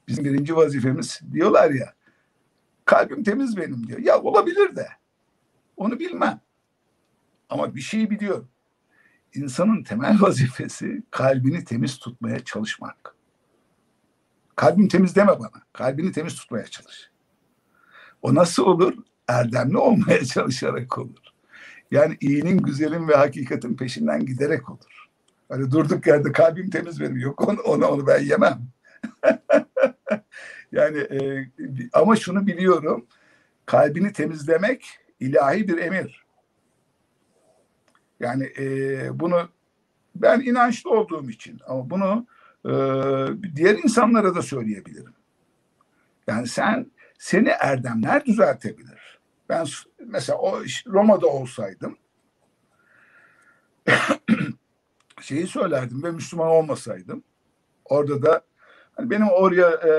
Bizim birinci vazifemiz diyorlar ya, kalbim temiz benim diyor. Ya olabilir de. Onu bilmem. Ama bir şeyi biliyorum. İnsanın temel vazifesi kalbini temiz tutmaya çalışmak. Kalbim temiz deme bana. Kalbini temiz tutmaya çalış. O nasıl olur? Erdemli olmaya çalışarak olur. Yani iyinin, güzelin ve hakikatin peşinden giderek olur. Hani durduk yerde kalbim temiz benim yok onu, onu, onu ben yemem. yani e, ama şunu biliyorum. Kalbini temizlemek ilahi bir emir. Yani e, bunu ben inançlı olduğum için ama bunu e, diğer insanlara da söyleyebilirim. Yani sen seni erdemler düzeltebilir. Ben mesela o Roma'da olsaydım şeyi söylerdim ve Müslüman olmasaydım orada da hani benim oraya e,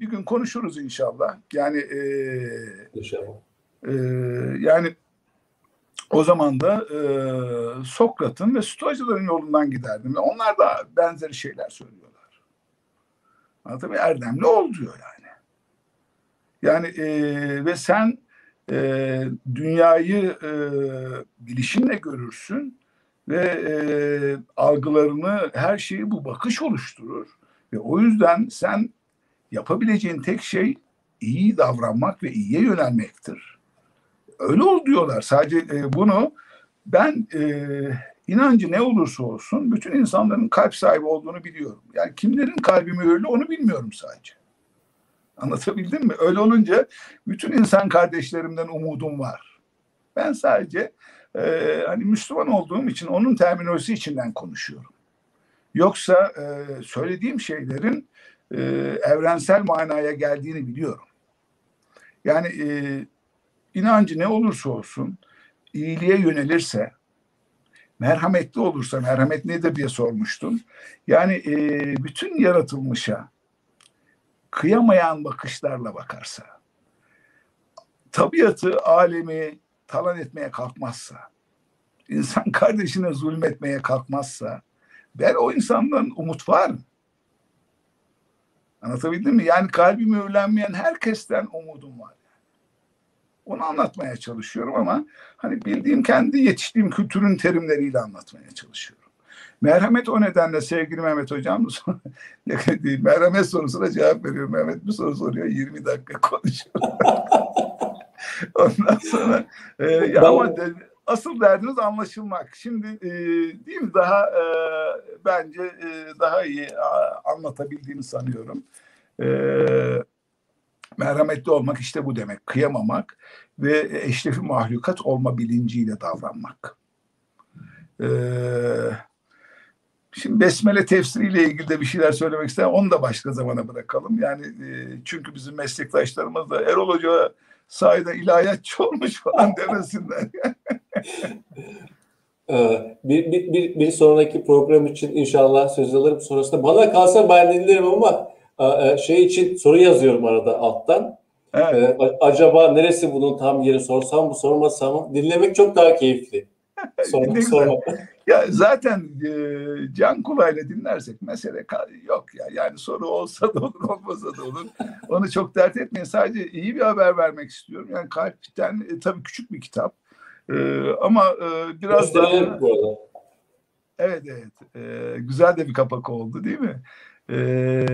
bir gün konuşuruz inşallah. Yani e, İnşallah. e, yani o zaman da e, Sokrat'ın ve Stoacıların yolundan giderdim. Onlar da benzeri şeyler söylüyorlar. Anlatabiliyor Erdemli ol diyor yani. Yani e, ve sen e, dünyayı e, bilişinle görürsün ve e, algılarını her şeyi bu bakış oluşturur. Ve o yüzden sen yapabileceğin tek şey iyi davranmak ve iyiye yönelmektir. Öyle ol diyorlar. Sadece e, bunu ben e, inancı ne olursa olsun bütün insanların kalp sahibi olduğunu biliyorum. Yani kimlerin kalbi mühürlü onu bilmiyorum sadece. Anlatabildim mi? Öyle olunca bütün insan kardeşlerimden umudum var. Ben sadece e, hani Müslüman olduğum için onun terminolojisi içinden konuşuyorum. Yoksa e, söylediğim şeylerin e, evrensel manaya geldiğini biliyorum. Yani e, inancı ne olursa olsun iyiliğe yönelirse, merhametli olursa, merhamet nedir diye sormuştun. Yani e, bütün yaratılmışa kıyamayan bakışlarla bakarsa, tabiatı, alemi talan etmeye kalkmazsa, insan kardeşine zulmetmeye kalkmazsa, ben o insandan umut var. Anlatabildim mi? Yani kalbi mühürlenmeyen herkesten umudum var. Onu anlatmaya çalışıyorum ama hani bildiğim kendi yetiştiğim kültürün terimleriyle anlatmaya çalışıyorum. Merhamet o nedenle sevgili Mehmet Hocam merhamet sorusuna cevap veriyor. Mehmet bir soru soruyor 20 dakika konuşuyor. Ondan sonra e, ama de, asıl derdiniz anlaşılmak. Şimdi e, değil mi daha e, bence e, daha iyi a, anlatabildiğimi sanıyorum. E, merhametli olmak işte bu demek. Kıyamamak ve eşrefi mahlukat olma bilinciyle davranmak. E, Şimdi besmele tefsiriyle ilgili de bir şeyler söylemek isterim. Onu da başka zamana bırakalım. Yani e, çünkü bizim meslektaşlarımız da Erol Hoca sahiden ilahiyatçı olmuş falan demesinler. Ee, bir, bir, bir, bir sonraki program için inşallah söz alırım sonrasında. Bana kalsa ben dinlerim ama e, şey için soru yazıyorum arada alttan. Evet. Ee, acaba neresi bunun tam yeri sorsam mı sormasam mı? Dinlemek çok daha keyifli. Sormak, sormak. Ya zaten e, can kulağıyla dinlersek mesele yok ya. Yani soru olsa da olur, olmasa da olur. Onu çok dert etmeyin. Sadece iyi bir haber vermek istiyorum. Yani kalpten e, tabii küçük bir kitap. E, ama e, biraz daha... Evet evet. E, güzel de bir kapak oldu değil mi? E,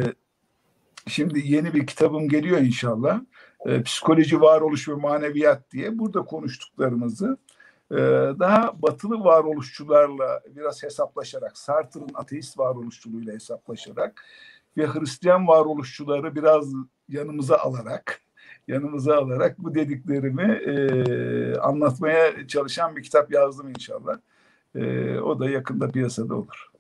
şimdi yeni bir kitabım geliyor inşallah. E, Psikoloji, Varoluş ve Maneviyat diye. Burada konuştuklarımızı daha batılı varoluşçularla biraz hesaplaşarak, Sartre'ın ateist varoluşçuluğuyla hesaplaşarak ve Hristiyan varoluşçuları biraz yanımıza alarak, yanımıza alarak bu dediklerimi e, anlatmaya çalışan bir kitap yazdım inşallah. E, o da yakında piyasada olur.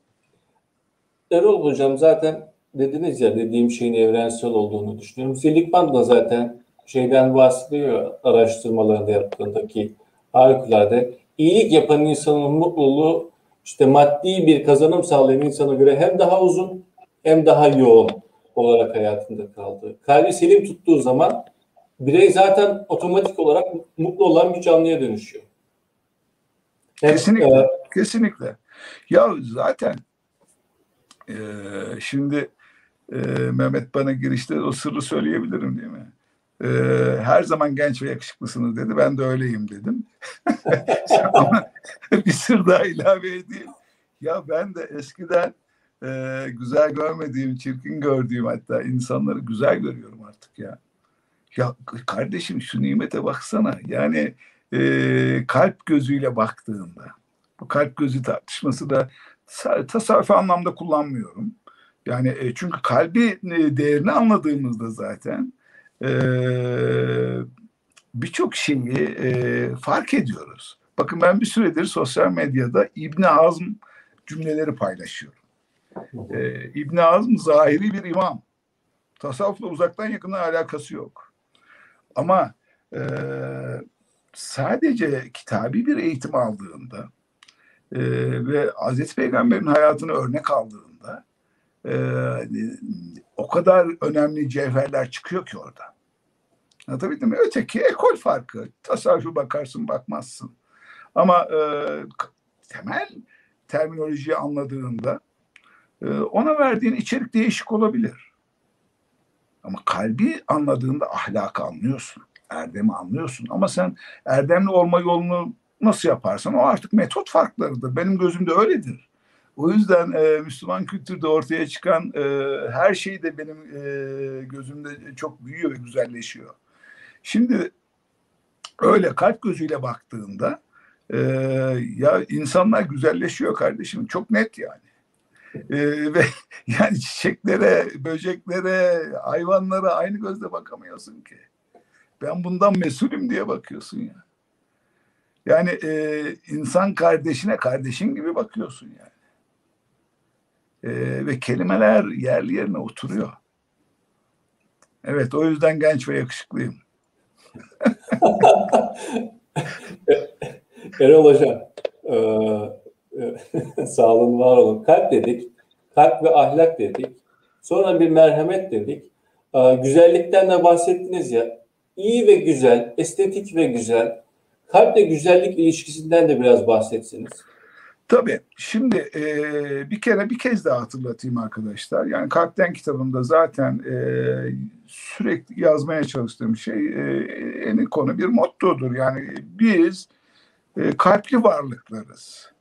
Erol Hocam zaten dediniz ya dediğim şeyin evrensel olduğunu düşünüyorum. Seligman da zaten şeyden bahsediyor araştırmalarında yaptığındaki harikulade iyilik yapan insanın mutluluğu işte maddi bir kazanım sağlayan insana göre hem daha uzun hem daha yoğun olarak hayatında kaldı. Kalbi selim tuttuğu zaman birey zaten otomatik olarak mutlu olan bir canlıya dönüşüyor. Hem, kesinlikle, e, kesinlikle. Ya zaten e, şimdi e, Mehmet bana girişte o sırrı söyleyebilirim değil mi? E, her zaman genç ve yakışıklısınız dedi. Ben de öyleyim dedim. Ama bir sır daha ilave edeyim. Ya ben de eskiden e, güzel görmediğim, çirkin gördüğüm hatta insanları güzel görüyorum artık ya. Ya kardeşim şu nimete baksana. Yani e, kalp gözüyle baktığında, bu kalp gözü tartışması da tasarrufi anlamda kullanmıyorum. Yani e, çünkü kalbi e, değerini anladığımızda zaten birçok şeyi e, fark ediyoruz. Bakın ben bir süredir sosyal medyada İbni Hazm cümleleri paylaşıyorum. E, İbni Hazm zahiri bir imam. Tasavvufla uzaktan yakından alakası yok. Ama e, sadece kitabi bir eğitim aldığında e, ve Hazreti Peygamber'in hayatını örnek aldığında e, o kadar önemli cevherler çıkıyor ki orada. Anlatabildim mi? Öteki ekol farkı. Tasavvufu bakarsın bakmazsın. Ama e, temel terminolojiyi anladığında e, ona verdiğin içerik değişik olabilir. Ama kalbi anladığında ahlakı anlıyorsun. Erdemi anlıyorsun. Ama sen erdemli olma yolunu nasıl yaparsan o artık metot farklarıdır. Benim gözümde öyledir. O yüzden e, Müslüman kültürde ortaya çıkan e, her şey de benim e, gözümde çok büyüyor ve güzelleşiyor. Şimdi öyle kalp gözüyle baktığında e, ya insanlar güzelleşiyor kardeşim çok net yani. E, ve yani çiçeklere, böceklere, hayvanlara aynı gözle bakamıyorsun ki. Ben bundan mesulüm diye bakıyorsun ya. Yani e, insan kardeşine kardeşin gibi bakıyorsun yani. E, ve kelimeler yerli yerine oturuyor. Evet o yüzden genç ve yakışıklıyım. Erol Hocam, e, e, sağ olun, var olun. Kalp dedik, kalp ve ahlak dedik. Sonra bir merhamet dedik. E, güzellikten de bahsettiniz ya. İyi ve güzel, estetik ve güzel. Kalple güzellik ilişkisinden de biraz bahsetsiniz. Tabii. Şimdi e, bir kere bir kez daha hatırlatayım arkadaşlar. Yani Kalpten kitabımda zaten e, sürekli yazmaya çalıştığım şey e, en konu bir mottodur. Yani biz e, kalpli varlıklarız.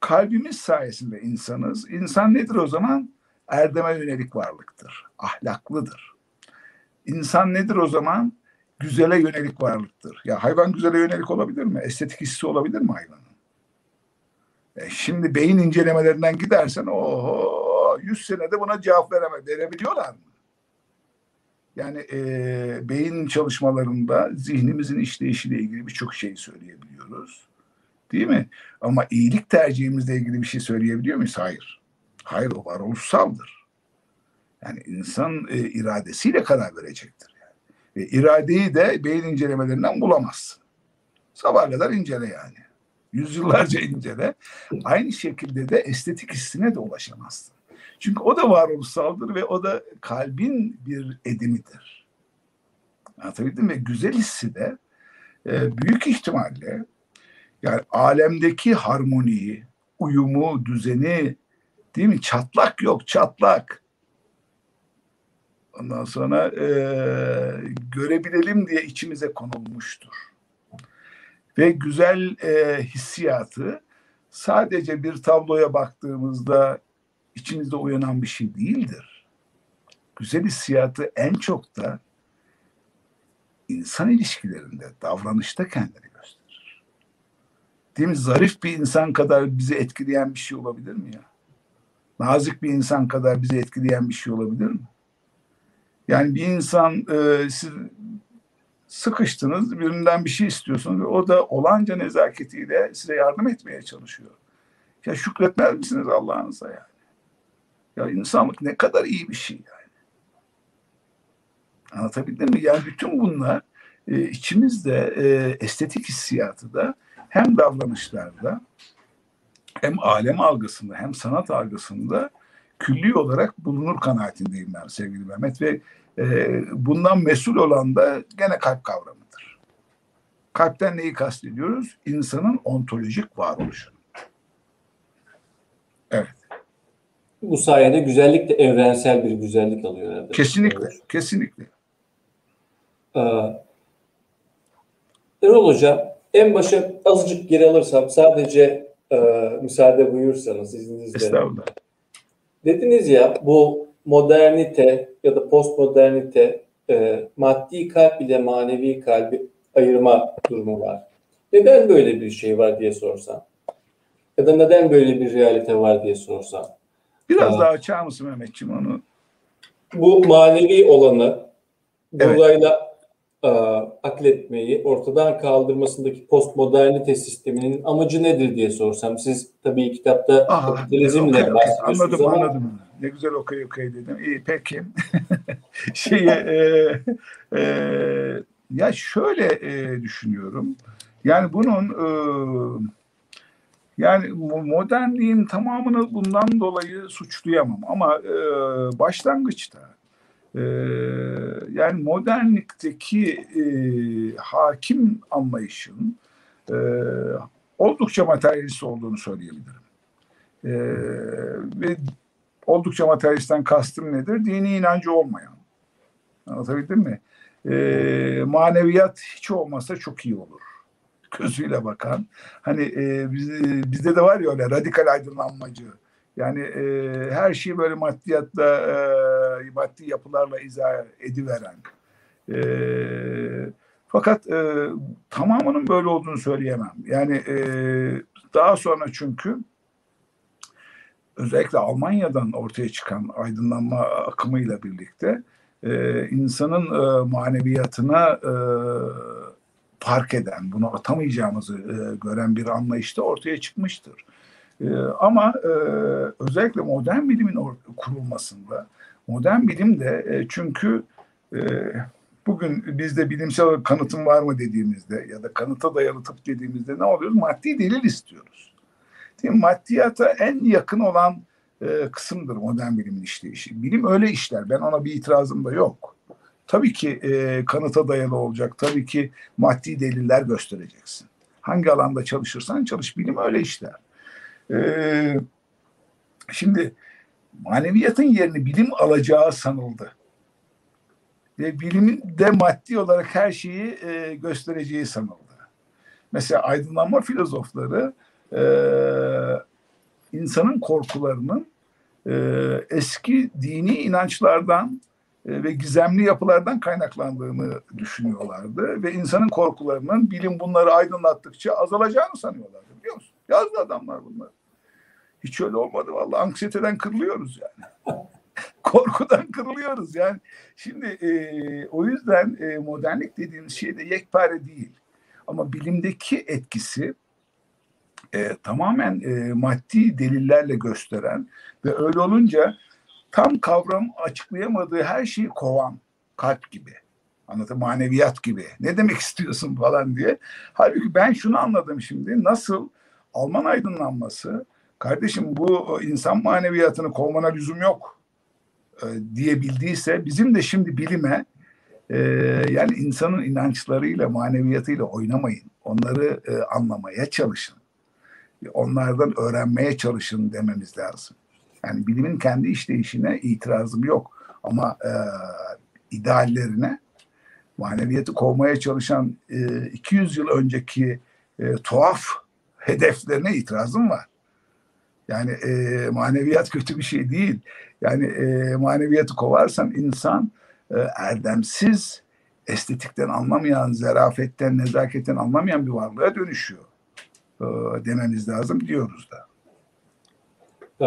Kalbimiz sayesinde insanız. İnsan nedir o zaman? Erdeme yönelik varlıktır. Ahlaklıdır. İnsan nedir o zaman? Güzele yönelik varlıktır. Ya hayvan güzele yönelik olabilir mi? Estetik hissi olabilir mi hayvanın? E şimdi beyin incelemelerinden gidersen oho 100 senede buna cevap veremez. Verebiliyorlar mı? Yani e, beyin çalışmalarında zihnimizin işleyişiyle ilgili birçok şey söyleyebiliyoruz. Değil mi? Ama iyilik tercihimizle ilgili bir şey söyleyebiliyor muyuz? Hayır. Hayır o varoluşsaldır. Yani insan e, iradesiyle karar verecektir. Yani. Ve iradeyi de beyin incelemelerinden bulamazsın. Sabah kadar incele yani. Yüzyıllarca incele. Aynı şekilde de estetik hissine de ulaşamazsın. Çünkü o da varoluşsaldır ve o da kalbin bir edimidir. Anlatabildim mi? Güzel hissi de e, büyük ihtimalle yani alemdeki harmoniyi, uyumu, düzeni değil mi? Çatlak yok, çatlak. Ondan sonra e, görebilelim diye içimize konulmuştur. Ve güzel e, hissiyatı sadece bir tabloya baktığımızda içinizde uyanan bir şey değildir. Güzel hissiyatı en çok da insan ilişkilerinde, davranışta kendini gösterir. Değil mi? Zarif bir insan kadar bizi etkileyen bir şey olabilir mi ya? Nazik bir insan kadar bizi etkileyen bir şey olabilir mi? Yani bir insan e, siz sıkıştınız, birinden bir şey istiyorsunuz ve o da olanca nezaketiyle size yardım etmeye çalışıyor. Ya şükretmez misiniz Allah'ınıza yani? Ya insanlık ne kadar iyi bir şey yani. Anlatabildim mi? Yani bütün bunlar e, içimizde e, estetik hissiyatı da hem davranışlarda hem alem algısında hem sanat algısında külli olarak bulunur kanaatindeyim ben sevgili Mehmet ve bundan mesul olan da gene kalp kavramıdır. Kalpten neyi kastediyoruz? İnsanın ontolojik varoluşu. Evet. Bu sayede güzellik de evrensel bir güzellik alıyor herhalde. Kesinlikle, kesinlikle. Ee, Erol Hocam, en başa azıcık geri alırsam sadece e, müsaade buyursanız izninizle. Estağfurullah. Dediniz ya bu modernite ya da postmodernite e, maddi kalp ile manevi kalbi ayırma durumu var. Neden böyle bir şey var diye sorsam? Ya da neden böyle bir realite var diye sorsam? Biraz Aa. daha açar mısın Mehmetciğim onu? Bu manevi olanı Evet. dolayla e, akletmeyi ortadan kaldırmasındaki postmodernite sisteminin amacı nedir diye sorsam. Siz tabii kitapta Aha, kapitalizmle okey. bahsediyorsunuz Anladım ama anladım. Ne güzel okey okey dedim. İyi peki. Şeyi e, e, ya şöyle e, düşünüyorum. Yani bunun e, yani mo- modernliğin tamamını bundan dolayı suçlayamam ama e, başlangıçta e, yani modernlikteki e, hakim anlayışın e, oldukça materyalist olduğunu söyleyebilirim. E, ve oldukça materyalistten kastım nedir? Dini inancı olmayan. Anlatabildim mi? E, maneviyat hiç olmasa çok iyi olur. Gözüyle bakan. Hani e, biz, bizde de var ya öyle radikal aydınlanmacı. Yani e, her şeyi böyle maddiyatla, e, maddi yapılarla izah ediveren. E, fakat e, tamamının böyle olduğunu söyleyemem. Yani e, daha sonra çünkü özellikle Almanya'dan ortaya çıkan aydınlanma akımıyla birlikte e, insanın e, maneviyatına e, fark eden, bunu atamayacağımızı e, gören bir anlayışta ortaya çıkmıştır. E, ama e, özellikle modern bilimin or- kurulmasında, modern bilim de e, çünkü e, bugün bizde bilimsel kanıtın var mı dediğimizde ya da kanıta dayalı tıp dediğimizde ne oluyoruz? Maddi delil istiyoruz. Değil mi? Maddiyata en yakın olan e, kısımdır modern bilimin işleyişi. Bilim öyle işler. Ben ona bir itirazım da yok. Tabii ki e, kanıta dayalı olacak. Tabii ki maddi deliller göstereceksin. Hangi alanda çalışırsan çalış. Bilim öyle işler. E, şimdi maneviyatın yerini bilim alacağı sanıldı. Ve bilimin de maddi olarak her şeyi e, göstereceği sanıldı. Mesela aydınlanma filozofları e, insanın korkularının e, eski dini inançlardan e, ve gizemli yapılardan kaynaklandığını düşünüyorlardı. Ve insanın korkularının bilim bunları aydınlattıkça azalacağını sanıyorlardı biliyor musun? Yazdı adamlar bunları. Hiç öyle olmadı vallahi anksiyeteden kırılıyoruz yani. Korkudan kırılıyoruz yani. Şimdi e, o yüzden e, modernlik dediğimiz şey de yekpare değil. Ama bilimdeki etkisi e, tamamen e, maddi delillerle gösteren ve öyle olunca tam kavram açıklayamadığı her şeyi kovan kalp gibi. Anlatı maneviyat gibi. Ne demek istiyorsun falan diye. Halbuki ben şunu anladım şimdi. Nasıl Alman aydınlanması kardeşim bu insan maneviyatını kovmana lüzum yok e, diyebildiyse bizim de şimdi bilime e, yani insanın inançlarıyla maneviyatıyla oynamayın. Onları e, anlamaya çalışın. Onlardan öğrenmeye çalışın dememiz lazım. Yani bilimin kendi işleyişine itirazım yok. Ama e, ideallerine, maneviyatı kovmaya çalışan e, 200 yıl önceki e, tuhaf hedeflerine itirazım var. Yani e, maneviyat kötü bir şey değil. Yani e, maneviyatı kovarsan insan e, erdemsiz, estetikten anlamayan, zarafetten, nezaketten anlamayan bir varlığa dönüşüyor. E, dememiz lazım diyoruz da.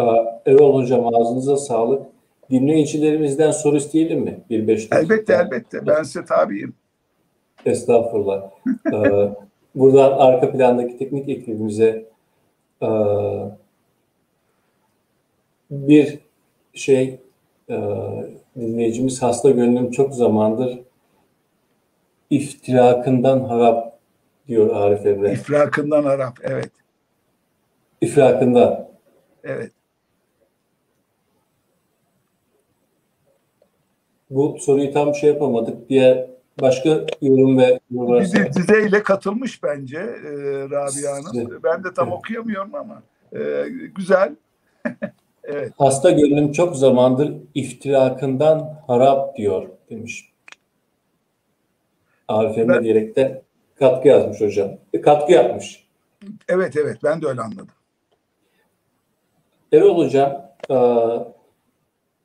Aa, Erol Hocam ağzınıza sağlık. Dinleyicilerimizden soru isteyelim mi? Bir beş dakika. Elbette elbette. Ben size tabiyim. Estağfurullah. Ee, buradan arka plandaki teknik ekibimize e, bir şey e, dinleyicimiz hasta gönlüm çok zamandır iftirakından harap diyor Arif Emre. İfrakından harap, evet. İfrakından. Evet. Bu soruyu tam şey yapamadık. Diğer başka yorum ve yorum varsa. Bir dizeyle katılmış bence e, Rabia Hanım. Ben de tam okuyamıyorum ama e, güzel. evet. Hasta gönlüm çok zamandır iftirakından harap diyor demiş. Arif Emre Ben- diyerek de katkı yazmış hocam. E, katkı yapmış. Evet evet ben de öyle anladım. Erol hocam e,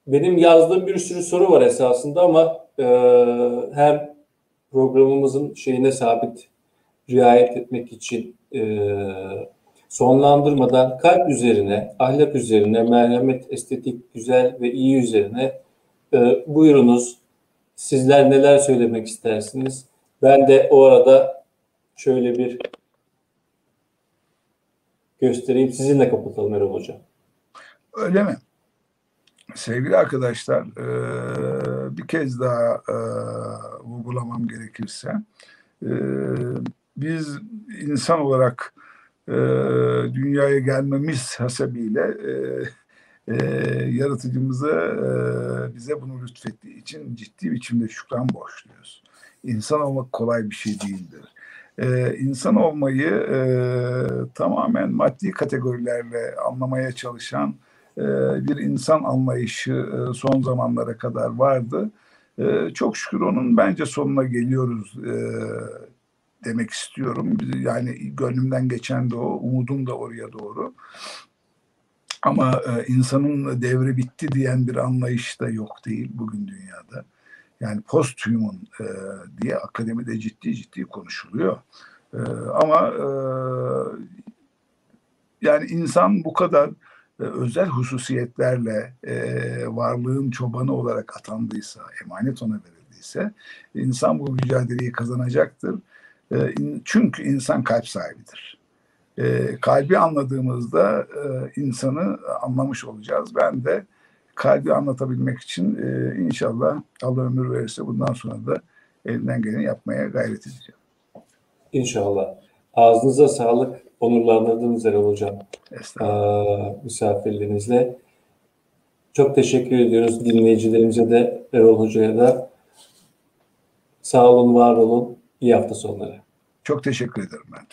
benim yazdığım bir sürü soru var esasında ama e, hem programımızın şeyine sabit riayet etmek için e, sonlandırmadan kalp üzerine, ahlak üzerine, merhamet, estetik, güzel ve iyi üzerine e, buyurunuz. Sizler neler söylemek istersiniz? Ben de o arada şöyle bir göstereyim. Sizinle kapatalım Erol Hocam. Öyle mi? Sevgili arkadaşlar, e, bir kez daha e, vurgulamam gerekirse, e, biz insan olarak e, dünyaya gelmemiz hasebiyle e, e, yaratıcımıza e, bize bunu lütfettiği için ciddi biçimde şükran borçluyuz. İnsan olmak kolay bir şey değildir. Ee, insan olmayı e, tamamen maddi kategorilerle anlamaya çalışan e, bir insan anlayışı e, son zamanlara kadar vardı. E, çok şükür onun bence sonuna geliyoruz e, demek istiyorum. Yani gönlümden geçen de o, umudum da oraya doğru. Ama e, insanın devri bitti diyen bir anlayış da yok değil bugün dünyada. Yani post-human e, diye akademide ciddi ciddi konuşuluyor. E, ama e, yani insan bu kadar e, özel hususiyetlerle e, varlığın çobanı olarak atandıysa, emanet ona verildiyse insan bu mücadeleyi kazanacaktır. E, in, çünkü insan kalp sahibidir. E, kalbi anladığımızda e, insanı anlamış olacağız. Ben de kalbi anlatabilmek için e, inşallah Allah ömür verirse bundan sonra da elinden geleni yapmaya gayret edeceğim. İnşallah. Ağzınıza sağlık. Onurlandırdınız Erol Hocam. Estağfurullah. Aa, misafirlerinizle. Çok teşekkür ediyoruz dinleyicilerimize de Erol Hoca'ya da. Sağ olun, var olun. İyi hafta sonları. Çok teşekkür ederim ben.